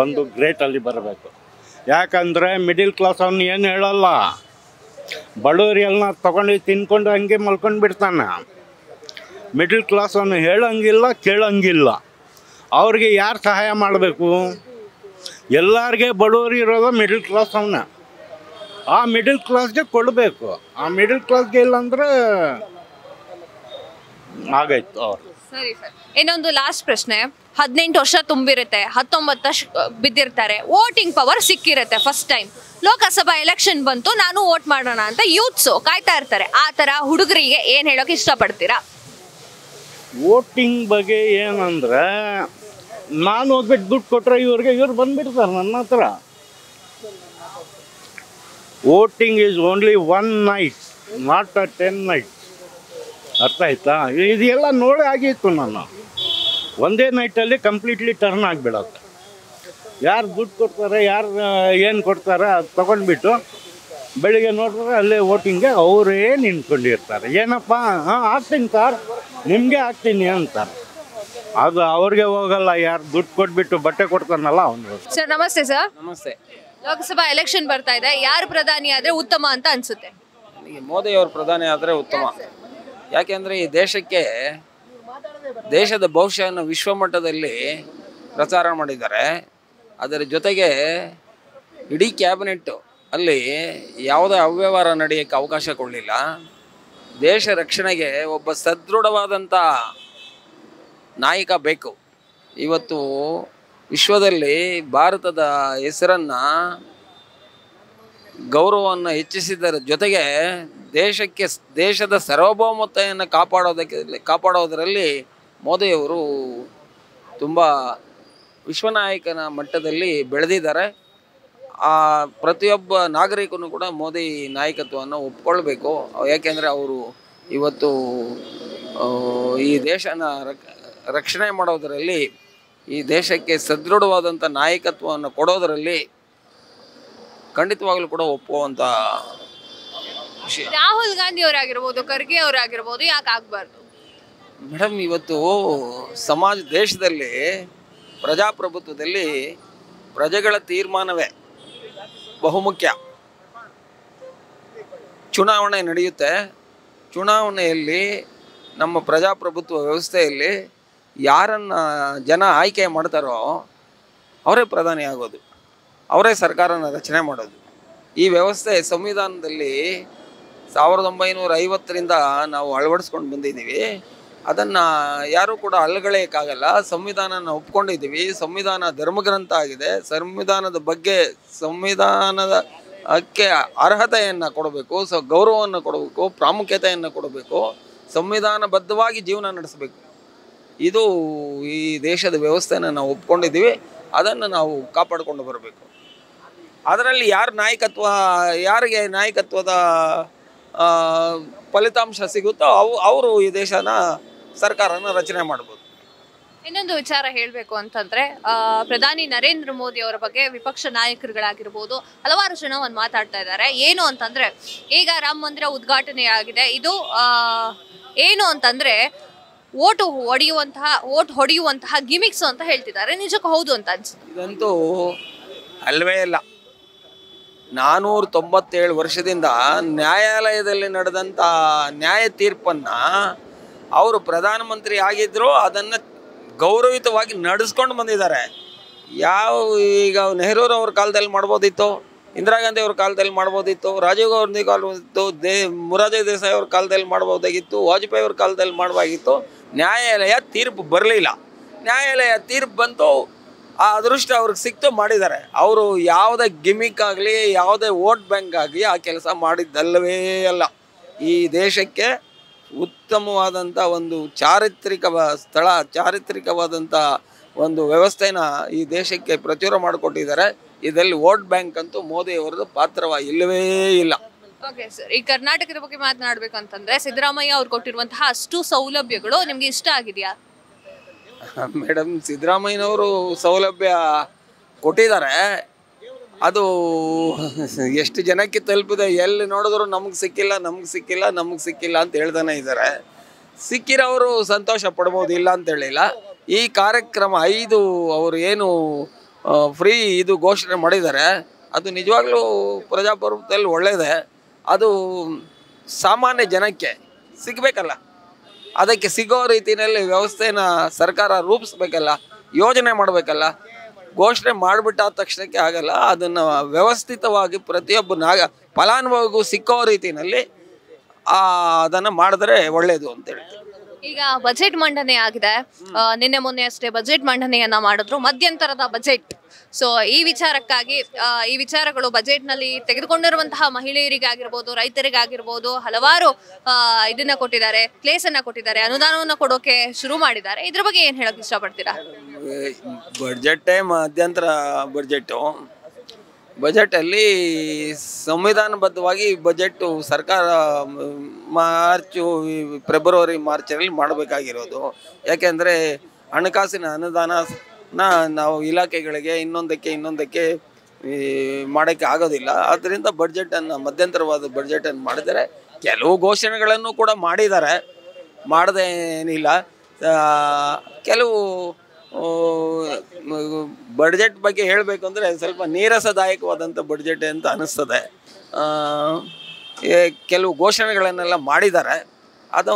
ಒಂದು ಗ್ರೇಟಲ್ಲಿ ಬರಬೇಕು. ಯಾಕಂದರೆ ಮಿಡಿಲ್ ಕ್ಲಾಸ್ ಅವನು ಏನು ಹೇಳಲ್ಲ? ಬಡವರೆಲ್ಲ ತಗೊಂಡು ತಿನ್ಕೊಂಡು ಹಂಗೆ ಮಲ್ಕೊಂಡು ಬಿಡ್ತಾನೆ ಮಿಡಲ್ ಕ್ಲಾಸ್ ಅನ್ನು ಹೇಳಂಗಿಲ್ಲ, ಕೇಳಂಗಿಲ್ಲ. ಅವ್ರಿಗೆ ಯಾರು ಸಹಾಯ ಮಾಡಬೇಕು? ಎಲ್ಲರಿಗೆ ಬಡವರು ಇರೋದು ಮಿಡಲ್ ಕ್ಲಾಸ್ ಅವನ. ಆ ಮಿಡಲ್ ಕ್ಲಾಸ್ಗೆ ಕೊಡಬೇಕು. ಆ ಮಿಡಲ್ ಕ್ಲಾಸ್ಗೆ ಇಲ್ಲಾಂದ್ರೆ ಆಗೈತು ಅವ್ರು. ಸರಿ ಸರ್. ಇನ್ನೊಂದು ಲಾಸ್ಟ್ ಪ್ರಶ್ನೆ. ಹದಿನೆಂಟು ವರ್ಷ ತುಂಬಿರುತ್ತೆ, ಹತ್ತೊಂಬತ್ತು ವರ್ಷ ಬಿದ್ದಿರ್ತಾರೆ ವೋಟಿಂಗ್ ಪವರ್ ಸಿಕ್ಕಿರುತ್ತೆ ಫಸ್ಟ್ ಟೈಮ್ ಲೋಕಸಭಾ ಎಲೆಕ್ಷನ್ ಬಂತು, ನಾನು ವೋಟ್ ಮಾಡೋಣ ಅಂತ ಯೂತ್ಸು ಕಾಯ್ತಾ ಇರ್ತಾರೆ. ಆ ಥರ ಹುಡುಗರಿಗೆ ಏನು ಹೇಳೋಕೆ ಇಷ್ಟಪಡ್ತೀರಾ? ವೋಟಿಂಗ್ ಬಗ್ಗೆ ಏನಂದ್ರೆ, ನಾನು ಹೋಗ್ಬಿಟ್ಟು ದುಡ್ಡು ಕೊಟ್ಟರೆ ಇವ್ರಿಗೆ, ಇವ್ರು ಬಂದ್ಬಿಡ್ತಾರೆ ನನ್ನ ಹತ್ರ. Voting is only one night, not a ten night. ಅರ್ಥ ಆಯ್ತಾ? ಇದೆಲ್ಲ ನೋಡಿ ಆಗಿತ್ತು ನಾನು. ಒಂದೇ ನೈಟಲ್ಲಿ ಕಂಪ್ಲೀಟ್ಲಿ ಟರ್ನ್ ಆಗಿಬಿಡತ್ತೆ. ಯಾರು ದುಡ್ಡು ಕೊಡ್ತಾರೆ, ಯಾರು ಏನು ಕೊಡ್ತಾರೆ ಅದು ತೊಗೊಂಡ್ಬಿಟ್ಟು ಬೆಳಿಗ್ಗೆ ನೋಡಿದ್ರೆ ಅಲ್ಲೇ ವೋಟಿಂಗ್ಗೆ ಅವರೇ ನಿಂತ್ಕೊಂಡಿರ್ತಾರೆ. ಏನಪ್ಪ? ಹಾಂ ಆಗ್ತೀನಿ ಸರ್. ನಿಮಗೆ ಹಾಕ್ತೀನಿ ಅಂತ. ಅದು ಅವ್ರಿಗೆ ಹೋಗಲ್ಲ ಯಾರು ದುಡ್ಡು ಕೊಟ್ಬಿಟ್ಟು ಬಟ್ಟೆ ಕೊಡ್ತಾನಲ್ಲ ಅವನು. ಸರ್ ನಮಸ್ತೆ ಸರ್. ನಮಸ್ತೆ. ಲೋಕಸಭಾ ಎಲೆಕ್ಷನ್ ಬರ್ತಾ ಇದೆ. ಯಾರು ಪ್ರಧಾನಿ ಆದ್ರೆ ಉತ್ತಮ ಅಂತ ಅನ್ಸುತ್ತೆ? ನನಗೆ ಮೋದಿ ಅವರು ಪ್ರಧಾನಿ ಆದರೆ ಉತ್ತಮ. ಯಾಕೆಂದರೆ ಈ ದೇಶಕ್ಕೆ ದೇಶದ ಭವಿಷ್ಯವನ್ನು ವಿಶ್ವಮಟ್ಟದಲ್ಲಿ ಪ್ರಚಾರ ಮಾಡಿದ್ದಾರೆ. ಅದರ ಜೊತೆಗೆ ಇಡೀ ಕ್ಯಾಬಿನೆಟ್ ಅಲ್ಲಿ ಯಾವುದೇ ಅವ್ಯವಹಾರ ನಡೆಯೋಕ್ಕೆ ಅವಕಾಶ ಕೊಡಲಿಲ್ಲ. ದೇಶ ರಕ್ಷಣೆಗೆ ಒಬ್ಬ ಸದೃಢವಾದಂಥ ನಾಯಕ ಬೇಕು. ಇವತ್ತು ವಿಶ್ವದಲ್ಲಿ ಭಾರತದ ಹೆಸರನ್ನು ಗೌರವವನ್ನು ಹೆಚ್ಚಿಸಿದರ ಜೊತೆಗೆ ದೇಶಕ್ಕೆ ದೇಶದ ಸಾರ್ವಭೌಮತೆಯನ್ನು ಕಾಪಾಡೋದಕ್ಕೆ, ಕಾಪಾಡೋದರಲ್ಲಿ ಮೋದಿಯವರು ತುಂಬ ವಿಶ್ವನಾಯಕನ ಮಟ್ಟದಲ್ಲಿ ಬೆಳೆದಿದ್ದಾರೆ. ಆ ಪ್ರತಿಯೊಬ್ಬ ನಾಗರಿಕನು ಕೂಡ ಮೋದಿ ನಾಯಕತ್ವವನ್ನು ಒಪ್ಕೊಳ್ಬೇಕು. ಯಾಕೆಂದರೆ ಅವರು ಇವತ್ತು ಈ ದೇಶನ ರಕ್- ರಕ್ಷಣೆ ಮಾಡೋದರಲ್ಲಿ ಈ ದೇಶಕ್ಕೆ ಸದೃಢವಾದಂಥ ನಾಯಕತ್ವವನ್ನು ಕೊಡೋದರಲ್ಲಿ ಖಂಡಿತವಾಗಲೂ ಕೂಡ ಒಪ್ಪುವಂಥ ವಿಷಯ. ರಾಹುಲ್ ಗಾಂಧಿ ಅವರಾಗಿರ್ಬೋದು ಖರ್ಗೆ ಅವರಾಗಿರ್ಬೋದು ಯಾಕೆ ಆಗಬಾರ್ದು? ಮೇಡಮ್ ಇವತ್ತು ಸಮಾಜ ದೇಶದಲ್ಲಿ ಪ್ರಜಾಪ್ರಭುತ್ವದಲ್ಲಿ ಪ್ರಜೆಗಳ ತೀರ್ಮಾನವೇ. ಬಹುಮುಖ್ಯ. ಚುನಾವಣೆ ನಡೆಯುತ್ತೆ. ಚುನಾವಣೆಯಲ್ಲಿ ನಮ್ಮ ಪ್ರಜಾಪ್ರಭುತ್ವ ವ್ಯವಸ್ಥೆಯಲ್ಲಿ ಯಾರನ್ನ ಜನ ಆಯ್ಕೆ ಮಾಡ್ತಾರೋ ಅವರೇ ಪ್ರಧಾನಿ ಆಗೋದು. ಅವರೇ ಸರ್ಕಾರನ ರಚನೆ ಮಾಡೋದು. ಈ ವ್ಯವಸ್ಥೆ ಸಂವಿಧಾನದಲ್ಲಿ ಸಾವಿರದ ಒಂಬೈನೂರ ಐವತ್ತರಿಂದ ನಾವು ಅಳವಡಿಸ್ಕೊಂಡು ಬಂದಿದ್ದೀವಿ. ಅದನ್ನು ಯಾರೂ ಕೂಡ ಅಲ್ಲಗಳೆಯೋಕ್ಕಾಗಲ್ಲ ಸಂವಿಧಾನನ ಒಪ್ಕೊಂಡಿದ್ದೀವಿ. ಸಂವಿಧಾನ ಧರ್ಮಗ್ರಂಥ ಆಗಿದೆ. ಸಂವಿಧಾನದ ಬಗ್ಗೆ ಸಂವಿಧಾನದ ಅಕ್ಕೆ ಅರ್ಹತೆಯನ್ನು ಕೊಡಬೇಕು. ಸ ಗೌರವವನ್ನು ಕೊಡಬೇಕು. ಪ್ರಾಮುಖ್ಯತೆಯನ್ನು ಕೊಡಬೇಕು. ಸಂವಿಧಾನಬದ್ಧವಾಗಿ ಜೀವನ ನಡೆಸಬೇಕು. ಇದು ಈ ದೇಶದ ವ್ಯವಸ್ಥೆಯನ್ನು ನಾವು ಒಪ್ಕೊಂಡಿದ್ದೀವಿ. ಅದನ್ನು ನಾವು ಕಾಪಾಡಿಕೊಂಡು ಬರಬೇಕು. ಅದರಲ್ಲಿ ಯಾರು ನಾಯಕತ್ವ, ಯಾರಿಗೆ ನಾಯಕತ್ವದ ಫಲಿತಾಂಶ ಸಿಗುತ್ತೋ ಅವು, ಅವರು ಈ ದೇಶನ ಸರ್ಕಾರನ ರಚನೆ ಮಾಡ್ಬೋದು. ಇನ್ನೊಂದು ವಿಚಾರ ಹೇಳಬೇಕು ಅಂತಂದ್ರೆ ಪ್ರಧಾನಿ ನರೇಂದ್ರ ಮೋದಿ ಅವರ ಬಗ್ಗೆ ವಿಪಕ್ಷ ನಾಯಕರುಗಳಾಗಿರ್ಬೋದು ಹಲವಾರು ಜನ ಒಂದು ಮಾತಾಡ್ತಾ ಇದ್ದಾರೆ. ಏನು ಅಂತಂದ್ರೆ ಈಗ ರಾಮ ಮಂದಿರ ಉದ್ಘಾಟನೆ ಆಗಿದೆ ಇದು ಏನು ಅಂತಂದ್ರೆ ಓಟು ಹೊಡೆಯುವಂತಹ ಓಟ್ ಹೊಡೆಯುವಂತಹ ಗಿಮಿಕ್ಸ್ ಅಂತ ಹೇಳ್ತಿದ್ದಾರೆ. ನಿಜಕ್ಕೂ ಹೌದು ಅಂತ ಅನ್ಸುತ್ತೆ. ಇದಂತೂ ಅಲ್ವೇ ಇಲ್ಲ. ನಾನೂರ ತೊಂಬತ್ತೇಳು ವರ್ಷದಿಂದ ನ್ಯಾಯಾಲಯದಲ್ಲಿ ನಡೆದಂಥ ನ್ಯಾಯ ತೀರ್ಪನ್ನು ಅವರು ಪ್ರಧಾನಮಂತ್ರಿ ಆಗಿದ್ದರೂ ಅದನ್ನು ಗೌರವಿತವಾಗಿ ನಡೆಸ್ಕೊಂಡು ಬಂದಿದ್ದಾರೆ. ಯಾವ, ಈಗ ನೆಹರೂರವ್ರ ಕಾಲದಲ್ಲಿ ಮಾಡ್ಬೋದಿತ್ತು, ಇಂದಿರಾ ಗಾಂಧಿ ಅವ್ರ ಕಾಲದಲ್ಲಿ ಮಾಡ್ಬೋದಿತ್ತು, ರಾಜೀವ್ ಗಾಂಧಿ ಕಾಲದಿತ್ತು ದೇ, ಮೊರಾರ್ಜಿ ದೇಸಾಯಿ ಅವ್ರ ಕಾಲದಲ್ಲಿ ಮಾಡ್ಬೋದಾಗಿತ್ತು, ವಾಜಪೇಯಿ ಅವ್ರ ಕಾಲದಲ್ಲಿ ಮಾಡಬೇಕಾಗಿತ್ತು ನ್ಯಾಯಾಲಯ ತೀರ್ಪು ಬರಲಿಲ್ಲ. ನ್ಯಾಯಾಲಯ ತೀರ್ಪು ಬಂತು, ಆ ಅದೃಷ್ಟ ಅವ್ರಿಗೆ ಸಿಕ್ತು, ಮಾಡಿದ್ದಾರೆ. ಅವರು ಯಾವುದೇ ಗಿಮಿಕ್ ಆಗಲಿ, ಯಾವುದೇ ವೋಟ್ ಬ್ಯಾಂಕ್ ಆಗಲಿ, ಆ ಕೆಲಸ ಮಾಡಿದ್ದಲ್ಲವೇ ಅಲ್ಲ. ಈ ದೇಶಕ್ಕೆ ಉತ್ತಮವಾದಂಥ ಒಂದು ಚಾರಿತ್ರಿಕ ಸ್ಥಳ ಚಾರಿತ್ರಿಕವಾದಂಥ ಒಂದು ವ್ಯವಸ್ಥೆನ ಈ ದೇಶಕ್ಕೆ ಪ್ರಚುರ ಮಾಡಿಕೊಟ್ಟಿದ್ದಾರೆ. ಇದರಲ್ಲಿ ವೋಟ್ ಬ್ಯಾಂಕ್ ಅಂತೂ ಮೋದಿಯವರದು ಪಾತ್ರವ ಇಲ್ಲವೇ ಇಲ್ಲ. ಓಕೆ ಸರ್ ಈ ಕರ್ನಾಟಕದ ಬಗ್ಗೆ ಮಾತನಾಡಬೇಕು ಅಂತಂದ್ರೆ ಸಿದ್ದರಾಮಯ್ಯ ಅವ್ರು ಕೊಟ್ಟಿರುವಂತಹ ಅಷ್ಟು ಸೌಲಭ್ಯಗಳು ನಿಮ್ಗೆ ಇಷ್ಟ ಆಗಿದೆಯಾ? ಮೇಡಮ್ ಸಿದ್ದರಾಮಯ್ಯನವರು ಸೌಲಭ್ಯ ಕೊಟ್ಟಿದ್ದಾರೆ. ಅದು ಎಷ್ಟು ಜನಕ್ಕೆ ತಲುಪಿದೆ, ಎಲ್ಲಿ ನೋಡಿದ್ರು ನಮಗೆ ಸಿಕ್ಕಿಲ್ಲ ನಮಗೆ ಸಿಕ್ಕಿಲ್ಲ ನಮಗೆ ಸಿಕ್ಕಿಲ್ಲ ಅಂತ ಹೇಳ್ತಾನೆ ಇದ್ದಾರೆ ಸಿಕ್ಕಿರೋರು ಸಂತೋಷ ಪಡ್ಬೋದು, ಇಲ್ಲ ಅಂತ ಹೇಳಿಲ್ಲ. ಈ ಕಾರ್ಯಕ್ರಮ ಐದು ಅವರು ಏನು ಫ್ರೀ ಇದು ಘೋಷಣೆ ಮಾಡಿದ್ದಾರೆ. ಅದು ನಿಜವಾಗ್ಲೂ ಪ್ರಜಾಪ್ರಭುತ್ವದಲ್ಲಿ ಒಳ್ಳೆಯದೇ ಅದು ಸಾಮಾನ್ಯ ಜನಕ್ಕೆ ಸಿಗಬೇಕಲ್ಲ. ಅದಕ್ಕೆ ಸಿಗೋ ರೀತಿಯಲ್ಲಿ ವ್ಯವಸ್ಥೆನ ಸರ್ಕಾರ ರೂಪಿಸ್ಬೇಕಲ್ಲ, ಯೋಜನೆ ಮಾಡಬೇಕಲ್ಲ. ಘೋಷಣೆ ಮಾಡಿಬಿಟ್ಟಾದ ತಕ್ಷಣಕ್ಕೆ ಆಗಲ್ಲ. ಅದನ್ನು ವ್ಯವಸ್ಥಿತವಾಗಿ ಪ್ರತಿಯೊಬ್ಬ ನಾಗ, ಫಲಾನುಭವಿಗೂ ಸಿಕ್ಕೋ ರೀತಿಯಲ್ಲಿ ಅದನ್ನು ಮಾಡಿದ್ರೆ ಒಳ್ಳೆಯದು ಅಂತೇಳಿ ಈಗ ಬಜೆಟ್ ಮಂಡನೆ ಆಗಿದೆ. ನಿನ್ನೆ ಮೊನ್ನೆ ಅಷ್ಟೇ ಬಜೆಟ್ ಮಂಡನೆಯನ್ನ ಮಾಡಿದ್ರು. ಮಧ್ಯಂತರದ ಬಜೆಟ್ ಸೊ ಈ ವಿಚಾರಕ್ಕಾಗಿ ಈ ವಿಚಾರಗಳು ಬಜೆಟ್ನಲ್ಲಿ ತೆಗೆದುಕೊಂಡಿರುವಂತಹ ಮಹಿಳೆಯರಿಗಾಗಿರ್ಬೋದು, ರೈತರಿಗಾಗಿರ್ಬೋದು, ಹಲವಾರು ಇದನ್ನ ಕೊಟ್ಟಿದ್ದಾರೆ ಪ್ಲೇಸ್ ಅನ್ನ ಕೊಟ್ಟಿದ್ದಾರೆ, ಅನುದಾನವನ್ನ ಕೊಡೋಕೆ ಶುರು ಮಾಡಿದ್ದಾರೆ. ಇದ್ರ ಬಗ್ಗೆ ಏನ್ ಹೇಳಕ್ ಇಷ್ಟಪಡ್ತೀರಾ? ಬಜೆಟ್ ಮಧ್ಯಂತರ ಬಡ್ಜೆಟ್ಟು ಬಜೆಟಲ್ಲಿ ಸಂವಿಧಾನಬದ್ಧವಾಗಿ ಬಜೆಟ್ಟು ಸರ್ಕಾರ ಮಾರ್ಚು, ಫೆಬ್ರವರಿ, ಮಾರ್ಚಲ್ಲಿ ಮಾಡಬೇಕಾಗಿರೋದು. ಯಾಕೆಂದರೆ ಹಣಕಾಸಿನ ಅನುದಾನನ ನಾವು ಇಲಾಖೆಗಳಿಗೆ ಇನ್ನೊಂದಕ್ಕೆ ಇನ್ನೊಂದಕ್ಕೆ ಮಾಡೋಕ್ಕೆ ಆಗೋದಿಲ್ಲ. ಆದ್ದರಿಂದ ಬಡ್ಜೆಟನ್ನು ಮಧ್ಯಂತರವಾದ ಬಡ್ಜೆಟನ್ನು ಮಾಡಿದರೆ ಕೆಲವು ಘೋಷಣೆಗಳನ್ನು ಕೂಡ ಮಾಡಿದ್ದಾರೆ. ಮಾಡದೇ ಏನಿಲ್ಲ. ಕೆಲವು ಬಡ್ಜೆಟ್ ಬಗ್ಗೆ ಹೇಳಬೇಕು ಅಂದರೆ ಸ್ವಲ್ಪ ನೀರಸದಾಯಕವಾದಂಥ ಬಡ್ಜೆಟ್ ಅಂತ ಅನ್ನಿಸ್ತದೆ ಕೆಲವು ಘೋಷಣೆಗಳನ್ನೆಲ್ಲ ಮಾಡಿದ್ದಾರೆ. ಅದು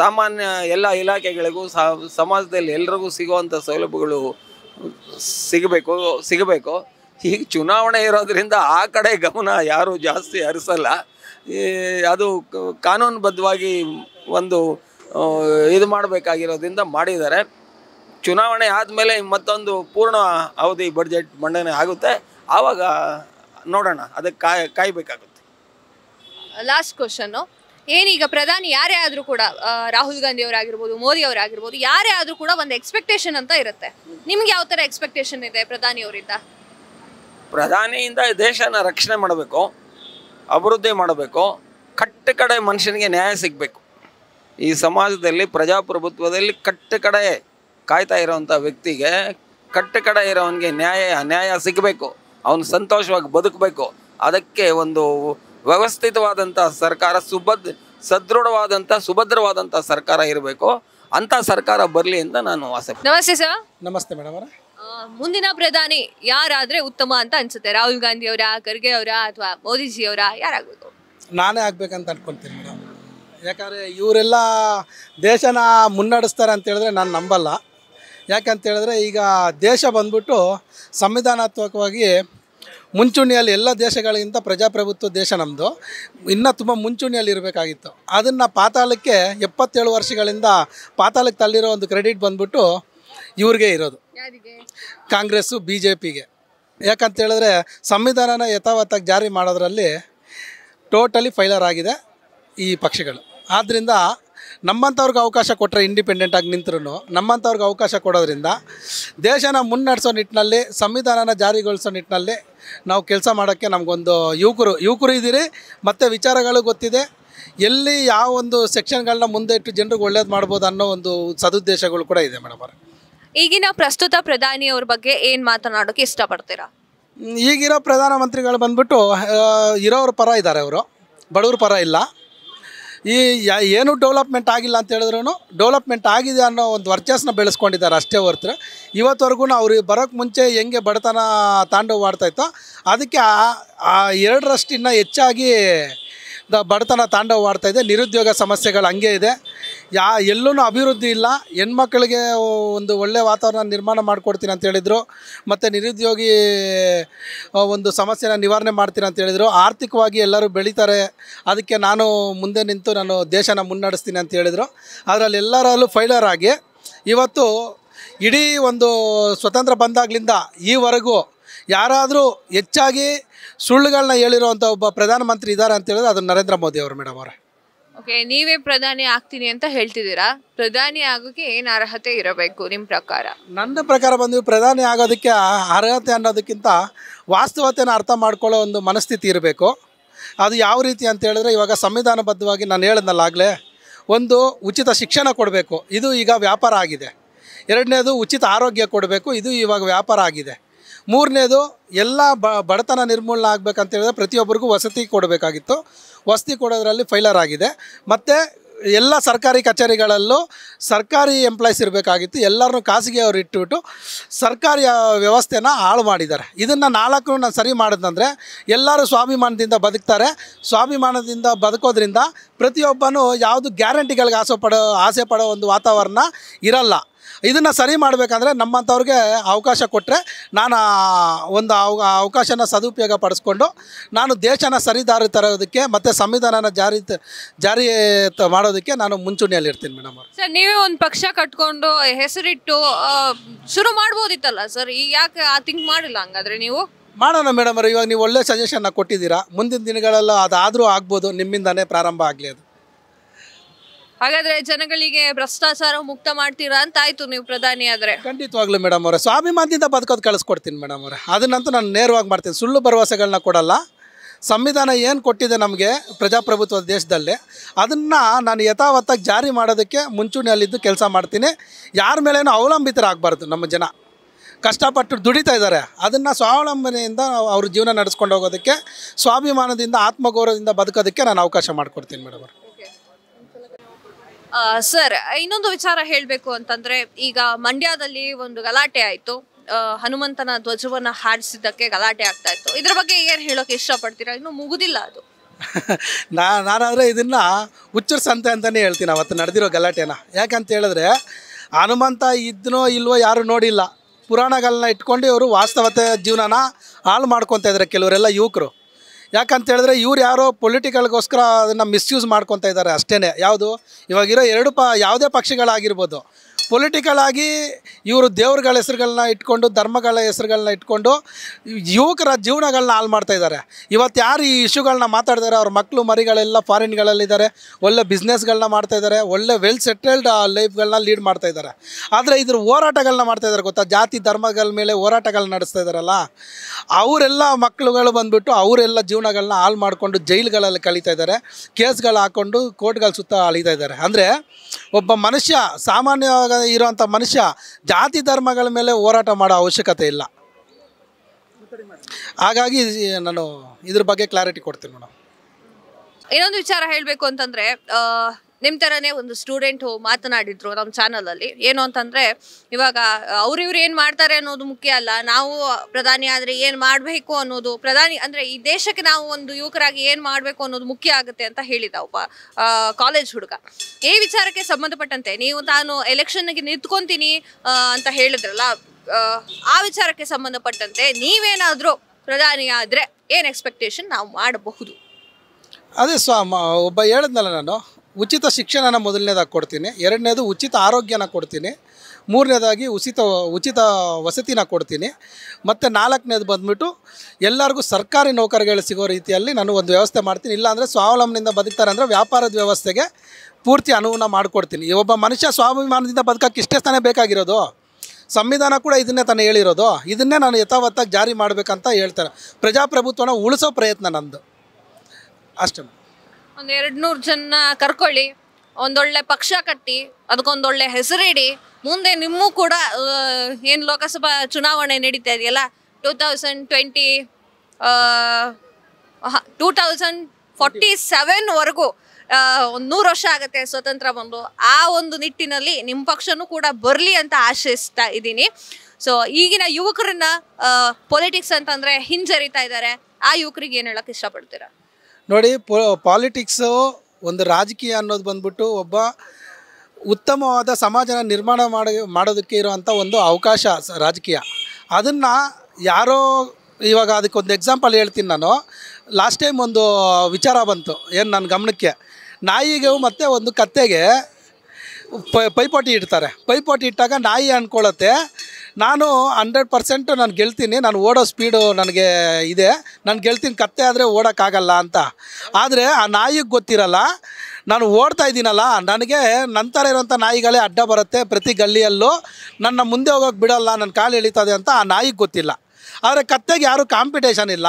ಸಾಮಾನ್ಯ ಎಲ್ಲ ಇಲಾಖೆಗಳಿಗೂ ಸಮಾಜದಲ್ಲಿ ಎಲ್ರಿಗೂ ಸಿಗುವಂಥ ಸೌಲಭ್ಯಗಳು ಸಿಗಬೇಕು ಸಿಗಬೇಕು. ಈಗ ಚುನಾವಣೆ ಇರೋದರಿಂದ ಆ ಕಡೆ ಗಮನ ಯಾರೂ ಜಾಸ್ತಿ ಹರಿಸಲ್ಲ. ಅದು ಕಾನೂನುಬದ್ಧವಾಗಿ ಒಂದು ಇದು ಮಾಡಬೇಕಾಗಿರೋದ್ರಿಂದ ಮಾಡಿದ್ದಾರೆ. ಚುನಾವಣೆ ಆದಮೇಲೆ ಮತ್ತೊಂದು ಪೂರ್ಣ ಅವಧಿ ಬಡ್ಜೆಟ್ ಮಂಡನೆ ಆಗುತ್ತೆ. ಆವಾಗ ನೋಡೋಣ ಅದಕ್ಕೆ ಕಾಯ್ ಕಾಯಬೇಕಾಗುತ್ತೆ. ಲಾಸ್ಟ್ ಕ್ವಶನ್ ಏನೀಗ ಪ್ರಧಾನಿ ಯಾರೇ ಆದರೂ ಕೂಡ ರಾಹುಲ್ ಗಾಂಧಿ ಅವರಾಗಿರ್ಬೋದು ಮೋದಿ ಅವರಾಗಿರ್ಬೋದು ಯಾರೇ ಆದರೂ ಕೂಡ ಒಂದು ಎಕ್ಸ್ಪೆಕ್ಟೇಷನ್ ಅಂತ ಇರುತ್ತೆ. ನಿಮ್ಗೆ ಯಾವ ಥರ ಎಕ್ಸ್ಪೆಕ್ಟೇಷನ್ ಇದೆ ಪ್ರಧಾನಿ ಅವರಿಂದ? ಪ್ರಧಾನಿಯಿಂದ ದೇಶನ ರಕ್ಷಣೆ ಮಾಡಬೇಕು ಅಭಿವೃದ್ಧಿ ಮಾಡಬೇಕು ಕಟ್ಟ ಕಡೆ ಮನುಷ್ಯನಿಗೆ ನ್ಯಾಯ ಸಿಗಬೇಕು. ಈ ಸಮಾಜದಲ್ಲಿ ಪ್ರಜಾಪ್ರಭುತ್ವದಲ್ಲಿ ಕಟ್ಟ ಕಡೆ ಕಾಯ್ತಾ ಇರೋವಂಥ ವ್ಯಕ್ತಿಗೆ ಕಟ್ಟಕಡ ಇರೋವನಿಗೆ ನ್ಯಾಯ ನ್ಯಾಯ ಸಿಗಬೇಕು. ಅವನು ಸಂತೋಷವಾಗಿ ಬದುಕಬೇಕು. ಅದಕ್ಕೆ ಒಂದು ವ್ಯವಸ್ಥಿತವಾದಂಥ ಸರ್ಕಾರ ಸುಭದ್ ಸದೃಢವಾದಂಥ ಸುಭದ್ರವಾದಂಥ ಸರ್ಕಾರ ಇರಬೇಕು. ಅಂಥ ಸರ್ಕಾರ ಬರಲಿ ಅಂತ ನಾನು ಆಸೆ ನಮಸ್ತೆ ಸರ್. ನಮಸ್ತೆ ಮೇಡಮ್ ಅವರ. ಮುಂದಿನ ಪ್ರಧಾನಿ ಯಾರಾದ್ರೆ ಉತ್ತಮ ಅಂತ ಅನ್ಸುತ್ತೆ? ರಾಹುಲ್ ಗಾಂಧಿ ಅವರ ಖರ್ಗೆ ಅವರ ಅಥವಾ ಮೋದಿಜಿ ಅವರ ಯಾರಾಗಬೇಕು? ನಾನೇ ಆಗ್ಬೇಕಂತ ಅನ್ಕೊಳ್ತೀನಿ ಮೇಡಮ್. ಯಾಕಂದರೆ ಇವರೆಲ್ಲ ದೇಶನ ಮುನ್ನಡೆಸ್ತಾರೆ ಅಂತ ಹೇಳಿದ್ರೆ ನಾನು ನಂಬಲ್ಲ. ಯಾಕಂತ ಹೇಳಿದ್ರೆ ಈಗ ದೇಶ ಬಂದ್ಬಿಟ್ಟು ಸಂವಿಧಾನಾತ್ಮಕವಾಗಿ ಮುಂಚೂಣಿಯಲ್ಲಿ ಎಲ್ಲ ದೇಶಗಳಿಗಿಂತ ಪ್ರಜಾಪ್ರಭುತ್ವ ದೇಶ ನಮ್ಮದು ಇನ್ನೂ ತುಂಬ ಮುಂಚೂಣಿಯಲ್ಲಿ ಇರಬೇಕಾಗಿತ್ತು. ಅದನ್ನು ಪಾತಾಳಕ್ಕೆ ಎಪ್ಪತ್ತೇಳು ವರ್ಷಗಳಿಂದ ಪಾತಾಳಕ್ಕೆ ತಳ್ಳಿರೋ ಒಂದು ಕ್ರೆಡಿಟ್ ಬಂದ್ಬಿಟ್ಟು ಇವ್ರಿಗೆ ಇರೋದು. ಕಾಂಗ್ರೆಸ್ಸು ಬಿ ಜೆ ಪಿಗೆ ಯಾಕಂತ ಹೇಳಿದ್ರೆ ಸಂವಿಧಾನನ ಯಥಾವತ್ತಾಗಿ ಜಾರಿ ಮಾಡೋದ್ರಲ್ಲಿ ಟೋಟಲಿ ಫೈಲರ್ ಆಗಿದೆ ಈ ಪಕ್ಷಗಳು. ಆದ್ದರಿಂದ ನಮ್ಮಂಥವ್ರಿಗೆ ಅವಕಾಶ ಕೊಟ್ಟರೆ ಇಂಡಿಪೆಂಡೆಂಟಾಗಿ ನಿಂತರೂ ನಮ್ಮಂಥವ್ರಿಗೆ ಅವಕಾಶ ಕೊಡೋದ್ರಿಂದ ದೇಶನ ಮುನ್ನಡೆಸೋ ನಿಟ್ಟಿನಲ್ಲಿ ಸಂವಿಧಾನನ ಜಾರಿಗೊಳಿಸೋ ನಿಟ್ಟಿನಲ್ಲಿ ನಾವು ಕೆಲಸ ಮಾಡೋಕ್ಕೆ ನಮಗೊಂದು ಯುವಕರು ಯುವಕರು ಇದ್ದೀರಿ ಮತ್ತು ವಿಚಾರಗಳು ಗೊತ್ತಿದೆ. ಎಲ್ಲಿ ಯಾವ ಒಂದು ಸೆಕ್ಷನ್ಗಳನ್ನ ಮುಂದೆ ಇಟ್ಟು ಜನರಿಗೆ ಒಳ್ಳೇದು ಮಾಡ್ಬೋದು ಅನ್ನೋ ಒಂದು ಸದುದ್ದೇಶಗಳು ಕೂಡ ಇದೆ ಮೇಡಮ್ ಅವರೇ. ಈಗಿನ ಪ್ರಸ್ತುತ ಪ್ರಧಾನಿ ಅವ್ರ ಬಗ್ಗೆ ಏನು ಮಾತನಾಡೋಕ್ಕೆ ಇಷ್ಟಪಡ್ತೀರಾ? ಈಗಿರೋ ಪ್ರಧಾನಮಂತ್ರಿಗಳು ಬಂದ್ಬಿಟ್ಟು ಇರೋವ್ರ ಇರೋರ ಪರ ಇದ್ದಾರೆ ಅವರು ಬಡವ್ರ ಪರ ಇಲ್ಲ. ಈ ಏನು ಡೆವಲಪ್ಮೆಂಟ್ ಆಗಿಲ್ಲ ಅಂತ ಹೇಳಿದ್ರು ಡೆವಲಪ್ಮೆಂಟ್ ಆಗಿದೆ ಅನ್ನೋ ಒಂದು ವರ್ಚಸ್ನ ಬೆಳೆಸ್ಕೊಂಡಿದ್ದಾರೆ ಅಷ್ಟೇ ಹೊರ್ತು ಇವತ್ತವರೆಗೂ ಅವ್ರಿಗೆ ಬರೋಕ್ಕೆ ಮುಂಚೆ ಹೆಂಗೆ ಬಡತನ ತಾಂಡವವಾಡ್ತಾಯಿತ್ತೋ ಅದಕ್ಕೆ ಆ ಎರಡರಷ್ಟು ಇನ್ನೂ ಹೆಚ್ಚಾಗಿ ಬಡತನ ತಾಂಡವವಾಡ್ತಾ ಇದೆ, ನಿರುದ್ಯೋಗ ಸಮಸ್ಯೆಗಳು ಹಂಗೆ ಇದೆ. ಯಾ ಎಲ್ಲೂ ಅಭಿವೃದ್ಧಿ ಇಲ್ಲ. ಹೆಣ್ಮಕ್ಳಿಗೆ ಒಂದು ಒಳ್ಳೆಯ ವಾತಾವರಣ ನಿರ್ಮಾಣ ಮಾಡಿಕೊಡ್ತೀನಿ ಅಂತ ಹೇಳಿದರು. ಮತ್ತು ನಿರುದ್ಯೋಗಿ ಒಂದು ಸಮಸ್ಯೆನ ನಿವಾರಣೆ ಮಾಡ್ತೀನಿ ಅಂತ ಹೇಳಿದರು. ಆರ್ಥಿಕವಾಗಿ ಎಲ್ಲರೂ ಬೆಳೀತಾರೆ. ಅದಕ್ಕೆ ನಾನು ಮುಂದೆ ನಿಂತು ನಾನು ದೇಶನ ಮುನ್ನಡೆಸ್ತೀನಿ ಅಂತ ಹೇಳಿದರು. ಅದರಲ್ಲಿ ಎಲ್ಲರಲ್ಲೂ ಫೈಲರ್ ಆಗಿ, ಇವತ್ತು ಇಡೀ ಒಂದು ಸ್ವತಂತ್ರ ಬಂದಾಗ್ಲಿಂದ ಈವರೆಗೂ ಯಾರಾದರೂ ಹೆಚ್ಚಾಗಿ ಸುಳ್ಳುಗಳನ್ನ ಹೇಳಿರುವಂಥ ಒಬ್ಬ ಪ್ರಧಾನಮಂತ್ರಿ ಇದ್ದಾರೆ ಅಂತ ಹೇಳಿದ್ರೆ ಅದು ನರೇಂದ್ರ ಮೋದಿ ಅವರು ಮೇಡಮ್ ಅವರೇ. ಓಕೆ ನೀವೇ ಪ್ರಧಾನಿ ಆಗ್ತೀನಿ ಅಂತ ಹೇಳ್ತಿದ್ದೀರಾ? ಪ್ರಧಾನಿ ಆಗೋಕೆ ಏನು ಅರ್ಹತೆ ಇರಬೇಕು ನಿಮ್ಮ ಪ್ರಕಾರ? ನನ್ನ ಪ್ರಕಾರ ಬಂದು ಪ್ರಧಾನಿ ಆಗೋದಕ್ಕೆ ಅರ್ಹತೆ ಅನ್ನೋದಕ್ಕಿಂತ ವಾಸ್ತವತೆಯನ್ನು ಅರ್ಥ ಮಾಡ್ಕೊಳ್ಳೋ ಒಂದು ಮನಸ್ಥಿತಿ ಇರಬೇಕು. ಅದು ಯಾವ ರೀತಿ ಅಂತ ಹೇಳಿದ್ರೆ ಇವಾಗ ಸಂವಿಧಾನಬದ್ಧವಾಗಿ ನಾನು ಹೇಳಿದ್ನಲ್ಲ ಆಗಲೇ ಒಂದು ಉಚಿತ ಶಿಕ್ಷಣ ಕೊಡಬೇಕು. ಇದು ಈಗ ವ್ಯಾಪಾರ ಆಗಿದೆ. ಎರಡನೇದು ಉಚಿತ ಆರೋಗ್ಯ ಕೊಡಬೇಕು. ಇದು ಇವಾಗ ವ್ಯಾಪಾರ ಆಗಿದೆ. ಮೂರನೇದು, ಎಲ್ಲ ಬ, ಬಡತನ ನಿರ್ಮೂಲನೆ ಆಗಬೇಕಂತ ಹೇಳಿದ್ರೆ ಪ್ರತಿಯೊಬ್ಬರಿಗೂ ವಸತಿ ಕೊಡಬೇಕಾಗಿತ್ತು. ವಸತಿ ಕೊಡೋದ್ರಲ್ಲಿ ಫೈಲರ್ ಆಗಿದೆ. ಮತ್ತು ಎಲ್ಲ ಸರ್ಕಾರಿ ಕಚೇರಿಗಳಲ್ಲೂ ಸರ್ಕಾರಿ ಎಂಪ್ಲಾಯ್ಸ್ ಇರಬೇಕಾಗಿತ್ತು. ಎಲ್ಲರನ್ನೂ ಖಾಸಗಿ ಇಟ್ಟುಬಿಟ್ಟು ಇಟ್ಬಿಟ್ಟು ಸರ್ಕಾರಿ ವ್ಯವಸ್ಥೆನ ಹಾಳು ಮಾಡಿದ್ದಾರೆ. ಇದನ್ನು ನಾಲ್ಕು ನಾನು ಸರಿ ಮಾಡಿದ್ನಂದರೆ ಎಲ್ಲರೂ ಸ್ವಾಭಿಮಾನದಿಂದ ಬದುಕ್ತಾರೆ. ಸ್ವಾಭಿಮಾನದಿಂದ ಬದುಕೋದ್ರಿಂದ ಪ್ರತಿಯೊಬ್ಬನೂ ಯಾವುದು ಗ್ಯಾರಂಟಿಗಳಿಗೆ ಆಸೆ ಪಡೋ ಆಸೆ ಪಡೋ ಒಂದು ವಾತಾವರಣ ಇರಲ್ಲ. ಇದನ್ನು ಸರಿ ಮಾಡಬೇಕಂದ್ರೆ ನಮ್ಮಂಥವ್ರಿಗೆ ಅವಕಾಶ ಕೊಟ್ಟರೆ ನಾನು ಒಂದು ಅವ ಅವಕಾಶನ ಸದುಪಯೋಗ ಪಡಿಸ್ಕೊಂಡು ನಾನು ದೇಶನ ಸರಿದಾರಿ ತರೋದಕ್ಕೆ ಮತ್ತು ಸಂವಿಧಾನನ ಜಾರಿ ಜಾರಿ ತ- ಮಾಡೋದಕ್ಕೆ ನಾನು ಮುಂಚೂಣಿಯಲ್ಲಿರ್ತೀನಿ ಮೇಡಮ್ ಅವರು. ಸರ್ ನೀವೇ ಒಂದು ಪಕ್ಷ ಕಟ್ಕೊಂಡು ಹೆಸರಿಟ್ಟು ಶುರು ಮಾಡ್ಬೋದಿತ್ತಲ್ಲ ಸರ್? ಈಗ ಯಾಕೆ ಆ ಥಿಂಕ್ ಮಾಡಿಲ್ಲ ಹಂಗಾದ್ರೆ ನೀವು? ಮಾಡೋಣ ಮೇಡಮ್ ಅವರು ಇವಾಗ ನೀವು ಒಳ್ಳೆ ಸಜೆಷನ್ನ ಕೊಟ್ಟಿದ್ದೀರಾ. ಮುಂದಿನ ದಿನಗಳಲ್ಲೂ ಅದಾದರೂ ಆಗ್ಬೋದು ನಿಮ್ಮಿಂದನೇ ಪ್ರಾರಂಭ ಆಗಲಿ ಅದು. ಹಾಗಾದ್ರೆ ಜನಗಳಿಗೆ ಭ್ರಷ್ಟಾಚಾರ ಮುಕ್ತ ಮಾಡ್ತೀರಾ ಅಂತ ಆಯ್ತು ನೀವು ಪ್ರಧಾನಿ ಆದ್ರೆ. ಖಂಡಿತವಾಗ್ಲೂ ಮೇಡಮ್ ಅವರೇ. ಸ್ವಾಭಿಮಾನದಿಂದ ಬದುಕೋದು ಕಳಿಸ್ಕೊಡ್ತೀನಿ ಮೇಡಮ್ ಅವರೇ. ಅದನ್ನಂತೂ ನಾನು ನೇರವಾಗಿ ಮಾಡ್ತೀನಿ. ಸುಳ್ಳು ಭರವಸೆಗಳನ್ನ ಕೊಡಲ್ಲ. ಸಂವಿಧಾನ ಏನು ಕೊಟ್ಟಿದೆ ನಮಗೆ ಪ್ರಜಾಪ್ರಭುತ್ವ ದೇಶದಲ್ಲಿ, ಅದನ್ನು ನಾನು ಯಥಾವತ್ತಾಗಿ ಜಾರಿ ಮಾಡೋದಕ್ಕೆ ಮುಂಚೂಣಿಯಲ್ಲಿದ್ದು ಕೆಲಸ ಮಾಡ್ತೀನಿ. ಯಾರ ಮೇಲೇನೂ ಅವಲಂಬಿತರಾಗಬಾರ್ದು ನಮ್ಮ ಜನ. ಕಷ್ಟಪಟ್ಟು ದುಡಿತಾ ಇದ್ದಾರೆ. ಅದನ್ನು ಸ್ವಾವಲಂಬನೆಯಿಂದ ಅವ್ರ ಜೀವನ ನಡೆಸ್ಕೊಂಡು ಹೋಗೋದಕ್ಕೆ, ಸ್ವಾಭಿಮಾನದಿಂದ, ಆತ್ಮಗೌರವದಿಂದ ಬದುಕೋದಕ್ಕೆ ನಾನು ಅವಕಾಶ ಮಾಡಿಕೊಡ್ತೀನಿ ಮೇಡಮ್ ಸರ್, ಇನ್ನೊಂದು ವಿಚಾರ ಹೇಳಬೇಕು ಅಂತಂದ್ರೆ, ಈಗ ಮಂಡ್ಯದಲ್ಲಿ ಒಂದು ಗಲಾಟೆ ಆಯಿತು. ಹನುಮಂತನ ಧ್ವಜವನ್ನ ಹಾರಿಸಿದ್ದಕ್ಕೆ ಗಲಾಟೆ ಆಗ್ತಾ ಇತ್ತು. ಇದ್ರ ಬಗ್ಗೆ ಏನು ಹೇಳೋಕೆ ಇಷ್ಟಪಡ್ತೀರಾ? ಇನ್ನು ಮುಗುದಿಲ್ಲ ಅದು. ನಾ, ನಾನಾದರೆ ಇದನ್ನು ಹುಚ್ಚರ್ ಸಂತೆ ಅಂತಲೇ ಹೇಳ್ತೀನಿ ಅವತ್ತು ನಡೆದಿರೋ ಗಲಾಟೆನ. ಯಾಕಂತ ಹೇಳಿದ್ರೆ, ಹನುಮಂತ ಇದ್ನೋ ಇಲ್ವೋ ಯಾರು ನೋಡಿಲ್ಲ. ಪುರಾಣಗಳನ್ನ ಇಟ್ಕೊಂಡು ಇವರು ವಾಸ್ತವತೆ ಜೀವನನ ಹಾಳು ಮಾಡ್ಕೊತಾ ಇದ್ದಾರೆ ಕೆಲವರೆಲ್ಲ ಯುವಕರು. ಯಾಕಂತ ಹೇಳಿದ್ರೆ ಇವ್ರು ಯಾರೋ ಪೊಲಿಟಿಕಲ್ಗೋಸ್ಕರ ಅದನ್ನು ಮಿಸ್ಯೂಸ್ ಮಾಡ್ಕೊತಾ ಇದ್ದಾರೆ ಅಷ್ಟೇ ಯಾವುದು? ಇವಾಗಿರೋ ಎರಡು ಪ ಯಾವುದೇ ಪಕ್ಷಗಳಾಗಿರ್ಬೋದು. ಪೊಲಿಟಿಕಲ್ ಆಗಿ ಇವರು ದೇವ್ರಗಳ ಹೆಸರುಗಳನ್ನ ಇಟ್ಕೊಂಡು, ಧರ್ಮಗಳ ಹೆಸರುಗಳನ್ನ ಇಟ್ಕೊಂಡು, ಯುವಕರ ಜೀವನಗಳನ್ನ ಹಾಳು ಮಾಡ್ತಾ ಇದ್ದಾರೆ. ಇವತ್ತು ಯಾರು ಈ ಇಶ್ಯೂಗಳನ್ನ ಮಾತಾಡ್ತಾರೆ, ಅವ್ರ ಮಕ್ಕಳು ಮರಿಗಳೆಲ್ಲ ಫಾರಿನ್ಗಳಲ್ಲಿದ್ದಾರೆ ಒಳ್ಳೆ ಬಿಸ್ನೆಸ್ಗಳನ್ನ ಮಾಡ್ತಾ ಇದ್ದಾರೆ, ಒಳ್ಳೆ ವೆಲ್ ಸೆಟಲ್ಡ್ ಲೈಫ್ಗಳನ್ನ ಲೀಡ್ ಮಾಡ್ತಾ ಇದ್ದಾರೆ. ಆದರೆ ಇದ್ರ ಹೋರಾಟಗಳನ್ನ ಮಾಡ್ತಾ ಇದ್ದಾರೆ ಗೊತ್ತಾ? ಜಾತಿ, ಧರ್ಮಗಳ ಮೇಲೆ ಹೋರಾಟಗಳನ್ನ ನಡೆಸ್ತಾ ಇದ್ದಾರಲ್ಲ? ಅವರೆಲ್ಲ ಮಕ್ಕಳುಗಳು ಬಂದುಬಿಟ್ಟು ಅವರೆಲ್ಲ ಜೀವನಗಳನ್ನ ಹಾಳು ಮಾಡಿಕೊಂಡು ಜೈಲುಗಳಲ್ಲಿ ಕಳೀತಾ ಇದ್ದಾರೆ, ಕೇಸ್ಗಳು ಹಾಕ್ಕೊಂಡು ಕೋರ್ಟ್ಗಳ ಸುತ್ತ ಅಳಿತಾ ಇದ್ದಾರೆ. ಅಂದರೆ ಒಬ್ಬ ಮನುಷ್ಯ ಸಾಮಾನ್ಯವಾಗಿ ಇರುವಂಥ ಮನುಷ್ಯ ಜಾತಿ ಧರ್ಮಗಳ ಮೇಲೆ ಹೋರಾಟ ಮಾಡೋ ಅವಶ್ಯಕತೆ ಇಲ್ಲ. ಹಾಗಾಗಿ ನಾನು ಇದ್ರ ಬಗ್ಗೆ ಕ್ಲಾರಿಟಿ ಕೊಡ್ತೀನಿ ಮೇಡಮ್ ಇನ್ನೊಂದು ವಿಚಾರ ಹೇಳಬೇಕು ಅಂತಂದ್ರೆ ಆ, ಥರನೇ ಒಂದು ಸ್ಟೂಡೆಂಟ್ ಮಾತನಾಡಿದ್ರು ನಮ್ಮ ಚಾನಲಲ್ಲಿ ಏನು ಅಂತಂದ್ರೆ ಇವಾಗ ಅವ್ರಿವ್ರು ಏನು ಮಾಡ್ತಾರೆ ಅನ್ನೋದು ಮುಖ್ಯ ಅಲ್ಲ. ನಾವು ಪ್ರಧಾನಿ ಆದರೆ ಏನು ಮಾಡಬೇಕು ಅನ್ನೋದು ಪ್ರಧಾನಿ ಅಂದ್ರೆ ಈ ದೇಶಕ್ಕೆ ನಾವು ಒಂದು ಯುವಕರಾಗಿ ಏನು ಮಾಡಬೇಕು ಅನ್ನೋದು ಮುಖ್ಯ ಆಗುತ್ತೆ ಅಂತ ಹೇಳಿದ ಒಬ್ಬ ಕಾಲೇಜ್ ಹುಡುಗ. ಈ ವಿಚಾರಕ್ಕೆ ಸಂಬಂಧಪಟ್ಟಂತೆ ನೀವು ತಾನು ಎಲೆಕ್ಷನ್ಗೆ ನಿಂತ್ಕೊಂತೀನಿ ಅಂತ ಹೇಳಿದ್ರಲ್ಲ ಆ, ವಿಚಾರಕ್ಕೆ ಸಂಬಂಧಪಟ್ಟಂತೆ ನೀವೇನಾದರೂ ಪ್ರಧಾನಿ ಆದರೆ ಏನು ಎಕ್ಸ್ಪೆಕ್ಟೇಷನ್ ನಾವು ಮಾಡಬಹುದು? ಅದೇ ಸ್ವಾಮ ಒಬ್ಬ ಹೇಳಿದ್ನಲ್ಲ ನಾನು ಉಚಿತ ಶಿಕ್ಷಣನ ಮೊದಲನೇದಾಗಿ ಕೊಡ್ತೀನಿ, ಎರಡನೇದು ಉಚಿತ ಆರೋಗ್ಯನ ಕೊಡ್ತೀನಿ, ಮೂರನೇದಾಗಿ ಉಚಿತ ಉಚಿತ ವಸತಿನ ಕೊಡ್ತೀನಿ, ಮತ್ತು ನಾಲ್ಕನೇದು ಬಂದ್ಬಿಟ್ಟು ಎಲ್ಲರಿಗೂ ಸರ್ಕಾರಿ ನೌಕರಿಗಳು ಸಿಗೋ ರೀತಿಯಲ್ಲಿ ನಾನು ಒಂದು ವ್ಯವಸ್ಥೆ ಮಾಡ್ತೀನಿ, ಇಲ್ಲಾಂದರೆ ಸ್ವಾವಲಂಬನೆಯಿಂದ ಬದುಕ್ತಾರೆ ಅಂದರೆ ವ್ಯಾಪಾರದ ವ್ಯವಸ್ಥೆಗೆ ಪೂರ್ತಿ ಅನುವನ್ನ ಮಾಡಿಕೊಡ್ತೀನಿ. ಈ ಒಬ್ಬ ಮನುಷ್ಯ ಸ್ವಾಭಿಮಾನದಿಂದ ಬದುಕಕ್ಕೆ ಇಷ್ಟೇ ತಾನೇ ಬೇಕಾಗಿರೋದು? ಸಂವಿಧಾನ ಕೂಡ ಇದನ್ನೇ ತಾನೇ ಹೇಳಿರೋದು? ಇದನ್ನೇ ನಾನು ಯಥಾವತ್ತಾಗಿ ಜಾರಿ ಮಾಡಬೇಕಂತ ಹೇಳ್ತಾರೆ ಪ್ರಜಾಪ್ರಭುತ್ವನ ಉಳಿಸೋ ಪ್ರಯತ್ನ ನಂದು. ಅಷ್ಟೇ. ಒಂದ್ ಎರಡು ನೂರು ಜನ ಕರ್ಕೊಳ್ಳಿ, ಒಂದೊಳ್ಳೆ ಪಕ್ಷ ಕಟ್ಟಿ, ಅದಕ್ಕೊಂದೊಳ್ಳೆ ಹೆಸರಿಡಿ. ಮುಂದೆ ನಿಮ್ಮೂ ಕೂಡ ಏನು ಲೋಕಸಭಾ ಚುನಾವಣೆ ನಡೀತಾ ಇದೆಯಲ್ಲ, two thousand twenty two thousand forty ಸೆವೆನ್ವರೆಗೂ ಒಂದು ನೂರು ವರ್ಷ ಆಗುತ್ತೆ ಸ್ವತಂತ್ರ ಬಂದು. ಆ ಒಂದು ನಿಟ್ಟಿನಲ್ಲಿ ನಿಮ್ಮ ಪಕ್ಷನೂ ಕೂಡ ಬರಲಿ ಅಂತ ಆಶಿಸ್ತಾ ಇದ್ದೀನಿ. ಸೊ ಈಗಿನ ಯುವಕರನ್ನ ಪೊಲಿಟಿಕ್ಸ್ ಅಂತಂದರೆ ಹಿಂಜರಿತಾ ಇದ್ದಾರೆ. ಆ ಯುವಕರಿಗೆ ಏನು ಹೇಳೋಕ್ಕೆ ಇಷ್ಟಪಡ್ತೀರಾ? ನೋಡಿ ಪಾಲಿಟಿಕ್ಸು ಒಂದು ರಾಜಕೀಯ ಅನ್ನೋದು ಬಂದ್ಬಿಟ್ಟು ಒಬ್ಬ ಉತ್ತಮವಾದ ಸಮಾಜನ ನಿರ್ಮಾಣ ಮಾಡಿ, ಮಾಡೋದಕ್ಕೆ ಇರುವಂಥ ಒಂದು ಅವಕಾಶ ರಾಜಕೀಯ. ಅದನ್ನು ಯಾರೋ ಇವಾಗ ಅದಕ್ಕೊಂದು ಎಕ್ಸಾಂಪಲ್ ಹೇಳ್ತೀನಿ ನಾನು. ಲಾಸ್ಟ್ ಟೈಮ್ ಒಂದು ವಿಚಾರ ಬಂತು, ಏನು ನನ್ನ ಗಮನಕ್ಕೆ? ನಾಯಿಗೆ ಮತ್ತು ಒಂದು ಕತ್ತೆಗೆ ಪೈಪೋಟಿ ಇಡ್ತಾರೆ. ಪೈಪೋಟಿ ಇಟ್ಟಾಗ ನಾಯಿ ಅಂದ್ಕೊಳ್ಳುತ್ತೆ ನಾನು ಹಂಡ್ರೆಡ್ ಪರ್ಸೆಂಟ್ ನಾನು ಗೆಲ್ತೀನಿ, ನಾನು ಓಡೋ ಸ್ಪೀಡು ನನಗೆ ಇದೆ, ನಾನು ಗೆಲ್ತೀನಿ, ಕತ್ತೆ ಆದರೆ ಓಡೋಕ್ಕಾಗಲ್ಲ ಅಂತ. ಆದರೆ ಆ ನಾಯಿಗೆ ಗೊತ್ತಿರಲ್ಲ, ನಾನು ಓಡ್ತಾ ಇದ್ದೀನಲ್ಲ, ನನಗೆ ನಂತರ ಇರೋಂಥ ನಾಯಿಗಳೇ ಅಡ್ಡ ಬರುತ್ತೆ ಪ್ರತಿ ಗಲ್ಲಿಯಲ್ಲೂ. ನನ್ನ ಮುಂದೆ ಹೋಗೋಕೆ ಬಿಡೋಲ್ಲ, ನನ್ನ ಕಾಲು ಎಳಿತದೆ ಅಂತ ಆ ನಾಯಿಗೆ ಗೊತ್ತಿಲ್ಲ. ಆದರೆ ಕತ್ತೆಗೆ ಯಾರೂ ಕಾಂಪಿಟೇಷನ್ ಇಲ್ಲ,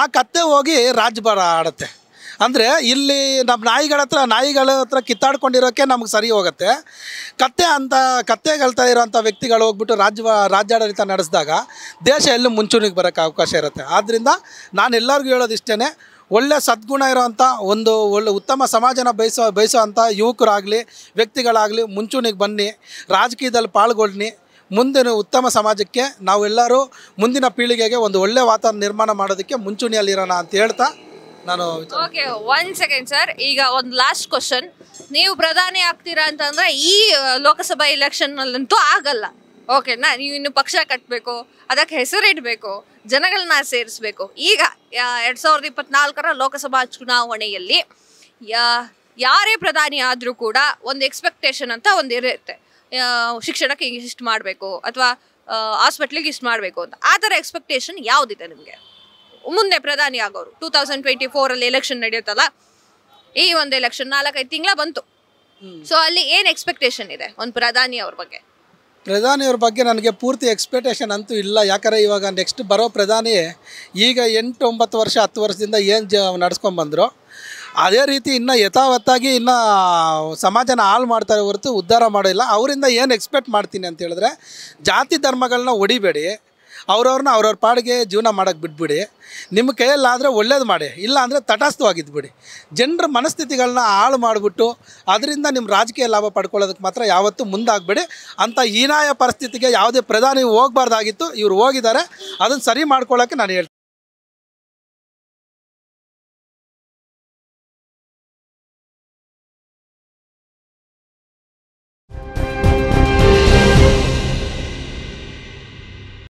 ಆ ಕತ್ತೆ ಹೋಗಿ ರಾಜ್ಭಾರ ಆಡುತ್ತೆ. ಅಂದರೆ ಇಲ್ಲಿ ನಮ್ಮ ನಾಯಿಗಳ ಹತ್ರ ನಾಯಿಗಳ ಹತ್ರ ಕಿತ್ತಾಡ್ಕೊಂಡಿರೋಕ್ಕೆ ನಮ್ಗೆ ಸರಿ ಹೋಗುತ್ತೆ. ಕತ್ತೆ ಅಂತ ಕತ್ತೆಗಳ್ತಾ ಇರೋಂಥ ವ್ಯಕ್ತಿಗಳು ಹೋಗ್ಬಿಟ್ಟು ರಾಜ್ಯ ರಾಜ್ಯಾಡಳಿತ ನಡೆಸಿದಾಗ ದೇಶ ಎಲ್ಲೂ ಮುಂಚೂಣಿಗೆ ಬರೋಕ್ಕೆ ಅವಕಾಶ ಇರುತ್ತೆ. ಆದ್ದರಿಂದ ನಾನು ಎಲ್ಲರಿಗೂ ಹೇಳೋದು ಇಷ್ಟೇ ಒಳ್ಳೆ ಸದ್ಗುಣ ಇರೋವಂಥ ಒಂದು ಒಳ್ಳೆ ಉತ್ತಮ ಸಮಾಜನ ಬಯಸೋ, ಬಯಸೋವಂಥ ಯುವಕರಾಗಲಿ, ವ್ಯಕ್ತಿಗಳಾಗಲಿ ಮುಂಚೂಣಿಗೆ ಬನ್ನಿ ರಾಜಕೀಯದಲ್ಲಿ ಪಾಲ್ಗೊಳ್ಳಿ, ಮುಂದಿನ ಉತ್ತಮ ಸಮಾಜಕ್ಕೆ ನಾವೆಲ್ಲರೂ ಮುಂದಿನ ಪೀಳಿಗೆಗೆ ಒಂದು ಒಳ್ಳೆ ವಾತಾವರಣ ನಿರ್ಮಾಣ ಮಾಡೋದಕ್ಕೆ ಮುಂಚೂಣಿಯಲ್ಲಿರೋಣ ಅಂತ ಹೇಳ್ತಾ ನಾನು ಓಕೆ ಒನ್ ಸೆಕೆಂಡ್ ಸರ್ ಈಗ ಒಂದು ಲಾಸ್ಟ್ ಕ್ವಶನ್ ನೀವು ಪ್ರಧಾನಿ ಆಗ್ತೀರಾ ಅಂತಂದ್ರೆ ಈ ಲೋಕಸಭಾ ಎಲೆಕ್ಷನ್ ನಲ್ಲಂತೂ ಆಗಲ್ಲ. ಓಕೆನಾ ನೀವು ಇನ್ನು ಪಕ್ಷ ಕಟ್ಟಬೇಕು ಅದಕ್ಕೆ ಹೆಸರಿಡಬೇಕು ಜನಗಳನ್ನ ಸೇರಿಸ್ಬೇಕು. ಈಗ ಎರಡ್ ಸಾವಿರದ ಇಪ್ಪತ್ನಾಲ್ಕರ ಲೋಕಸಭಾ ಚುನಾವಣೆಯಲ್ಲಿ ಯಾರೇ ಪ್ರಧಾನಿ ಆದರೂ ಕೂಡ ಒಂದು ಎಕ್ಸ್ಪೆಕ್ಟೇಷನ್ ಅಂತ ಒಂದು ಇರುತ್ತೆ. ಶಿಕ್ಷಣಕ್ಕೆ ಇಷ್ಟು ಮಾಡಬೇಕು, ಅಥವಾ ಹಾಸ್ಪಿಟ್ಲಿಗೆ ಇಷ್ಟು ಮಾಡಬೇಕು ಅಂತ. ಆ ಥರ ಎಕ್ಸ್ಪೆಕ್ಟೇಷನ್ ಯಾವುದಿದೆ ನಿಮಗೆ? ಮುಂದೆ ಪ್ರಧಾನಿ ಆಗೋರು. ಟೂ ತೌಸಂಡ್ ಟ್ವೆಂಟಿ ಫೋರಲ್ಲಿ ಎಲೆಕ್ಷನ್ ನಡೆಯುತ್ತಲ್ಲ ಈ ಒಂದು ಎಲೆಕ್ಷನ್ ನಾಲ್ಕೈದು ತಿಂಗಳ ಬಂತು. ಸೊ ಅಲ್ಲಿ ಏನು ಎಕ್ಸ್ಪೆಕ್ಟೇಷನ್ ಇದೆ ಒಂದು ಪ್ರಧಾನಿ ಅವ್ರ ಬಗ್ಗೆ? ಪ್ರಧಾನಿಯವ್ರ ಬಗ್ಗೆ ನನಗೆ ಪೂರ್ತಿ ಎಕ್ಸ್ಪೆಕ್ಟೇಷನ್ ಅಂತೂ ಇಲ್ಲ. ಯಾಕಂದರೆ ಇವಾಗ ನೆಕ್ಸ್ಟ್ ಬರೋ ಪ್ರಧಾನಿ ಈಗ ಎಂಟು ಒಂಬತ್ತು ವರ್ಷ ಹತ್ತು ವರ್ಷದಿಂದ ಏನು ಜ ನಡ್ಸ್ಕೊಂಬಂದರು ಅದೇ ರೀತಿ ಇನ್ನು ಯಥಾವತ್ತಾಗಿ ಇನ್ನು ಸಮಾಜನ ಹಾಳು ಮಾಡ್ತಾರೆ ಹೊರತು ಉದ್ಧಾರ ಮಾಡಿಲ್ಲ. ಅವರಿಂದ ಏನು ಎಕ್ಸ್ಪೆಕ್ಟ್ ಮಾಡ್ತೀನಿ ಅಂತ ಹೇಳಿದ್ರೆ ಜಾತಿ ಧರ್ಮಗಳನ್ನ ಹೊಡಿಬೇಡಿ ಅವ್ರವ್ರನ್ನ ಅವ್ರವ್ರ ಪಾಡಿಗೆ ಜೀವನ ಮಾಡೋಕ್ಕೆ ಬಿಟ್ಬಿಡಿ. ನಿಮ್ಮ ಕೈಯಲ್ಲಾದರೆ ಒಳ್ಳೇದು ಮಾಡಿ ಇಲ್ಲ ಅಂದರೆ ತಟಸ್ಥವಾಗಿದ್ಬಿಡಿ ಜನರ ಮನಸ್ಥಿತಿಗಳನ್ನ ಹಾಳು ಮಾಡಿಬಿಟ್ಟು ಅದರಿಂದ ನಿಮ್ಮ ರಾಜಕೀಯ ಲಾಭ ಪಡ್ಕೊಳ್ಳೋದಕ್ಕೆ ಮಾತ್ರ ಯಾವತ್ತೂ ಮುಂದಾಗಬೇಡಿ. ಅಂಥ ಹೀನಾಯ ಪರಿಸ್ಥಿತಿಗೆ ಯಾವುದೇ ಪ್ರಧಾನಿ ಹೋಗಬಾರ್ದಾಗಿತ್ತು, ಇವ್ರು ಹೋಗಿದ್ದಾರೆ. ಅದನ್ನು ಸರಿ ಮಾಡ್ಕೊಳ್ಳೋಕ್ಕೆ ನಾನು ಹೇಳ್ತೀನಿ.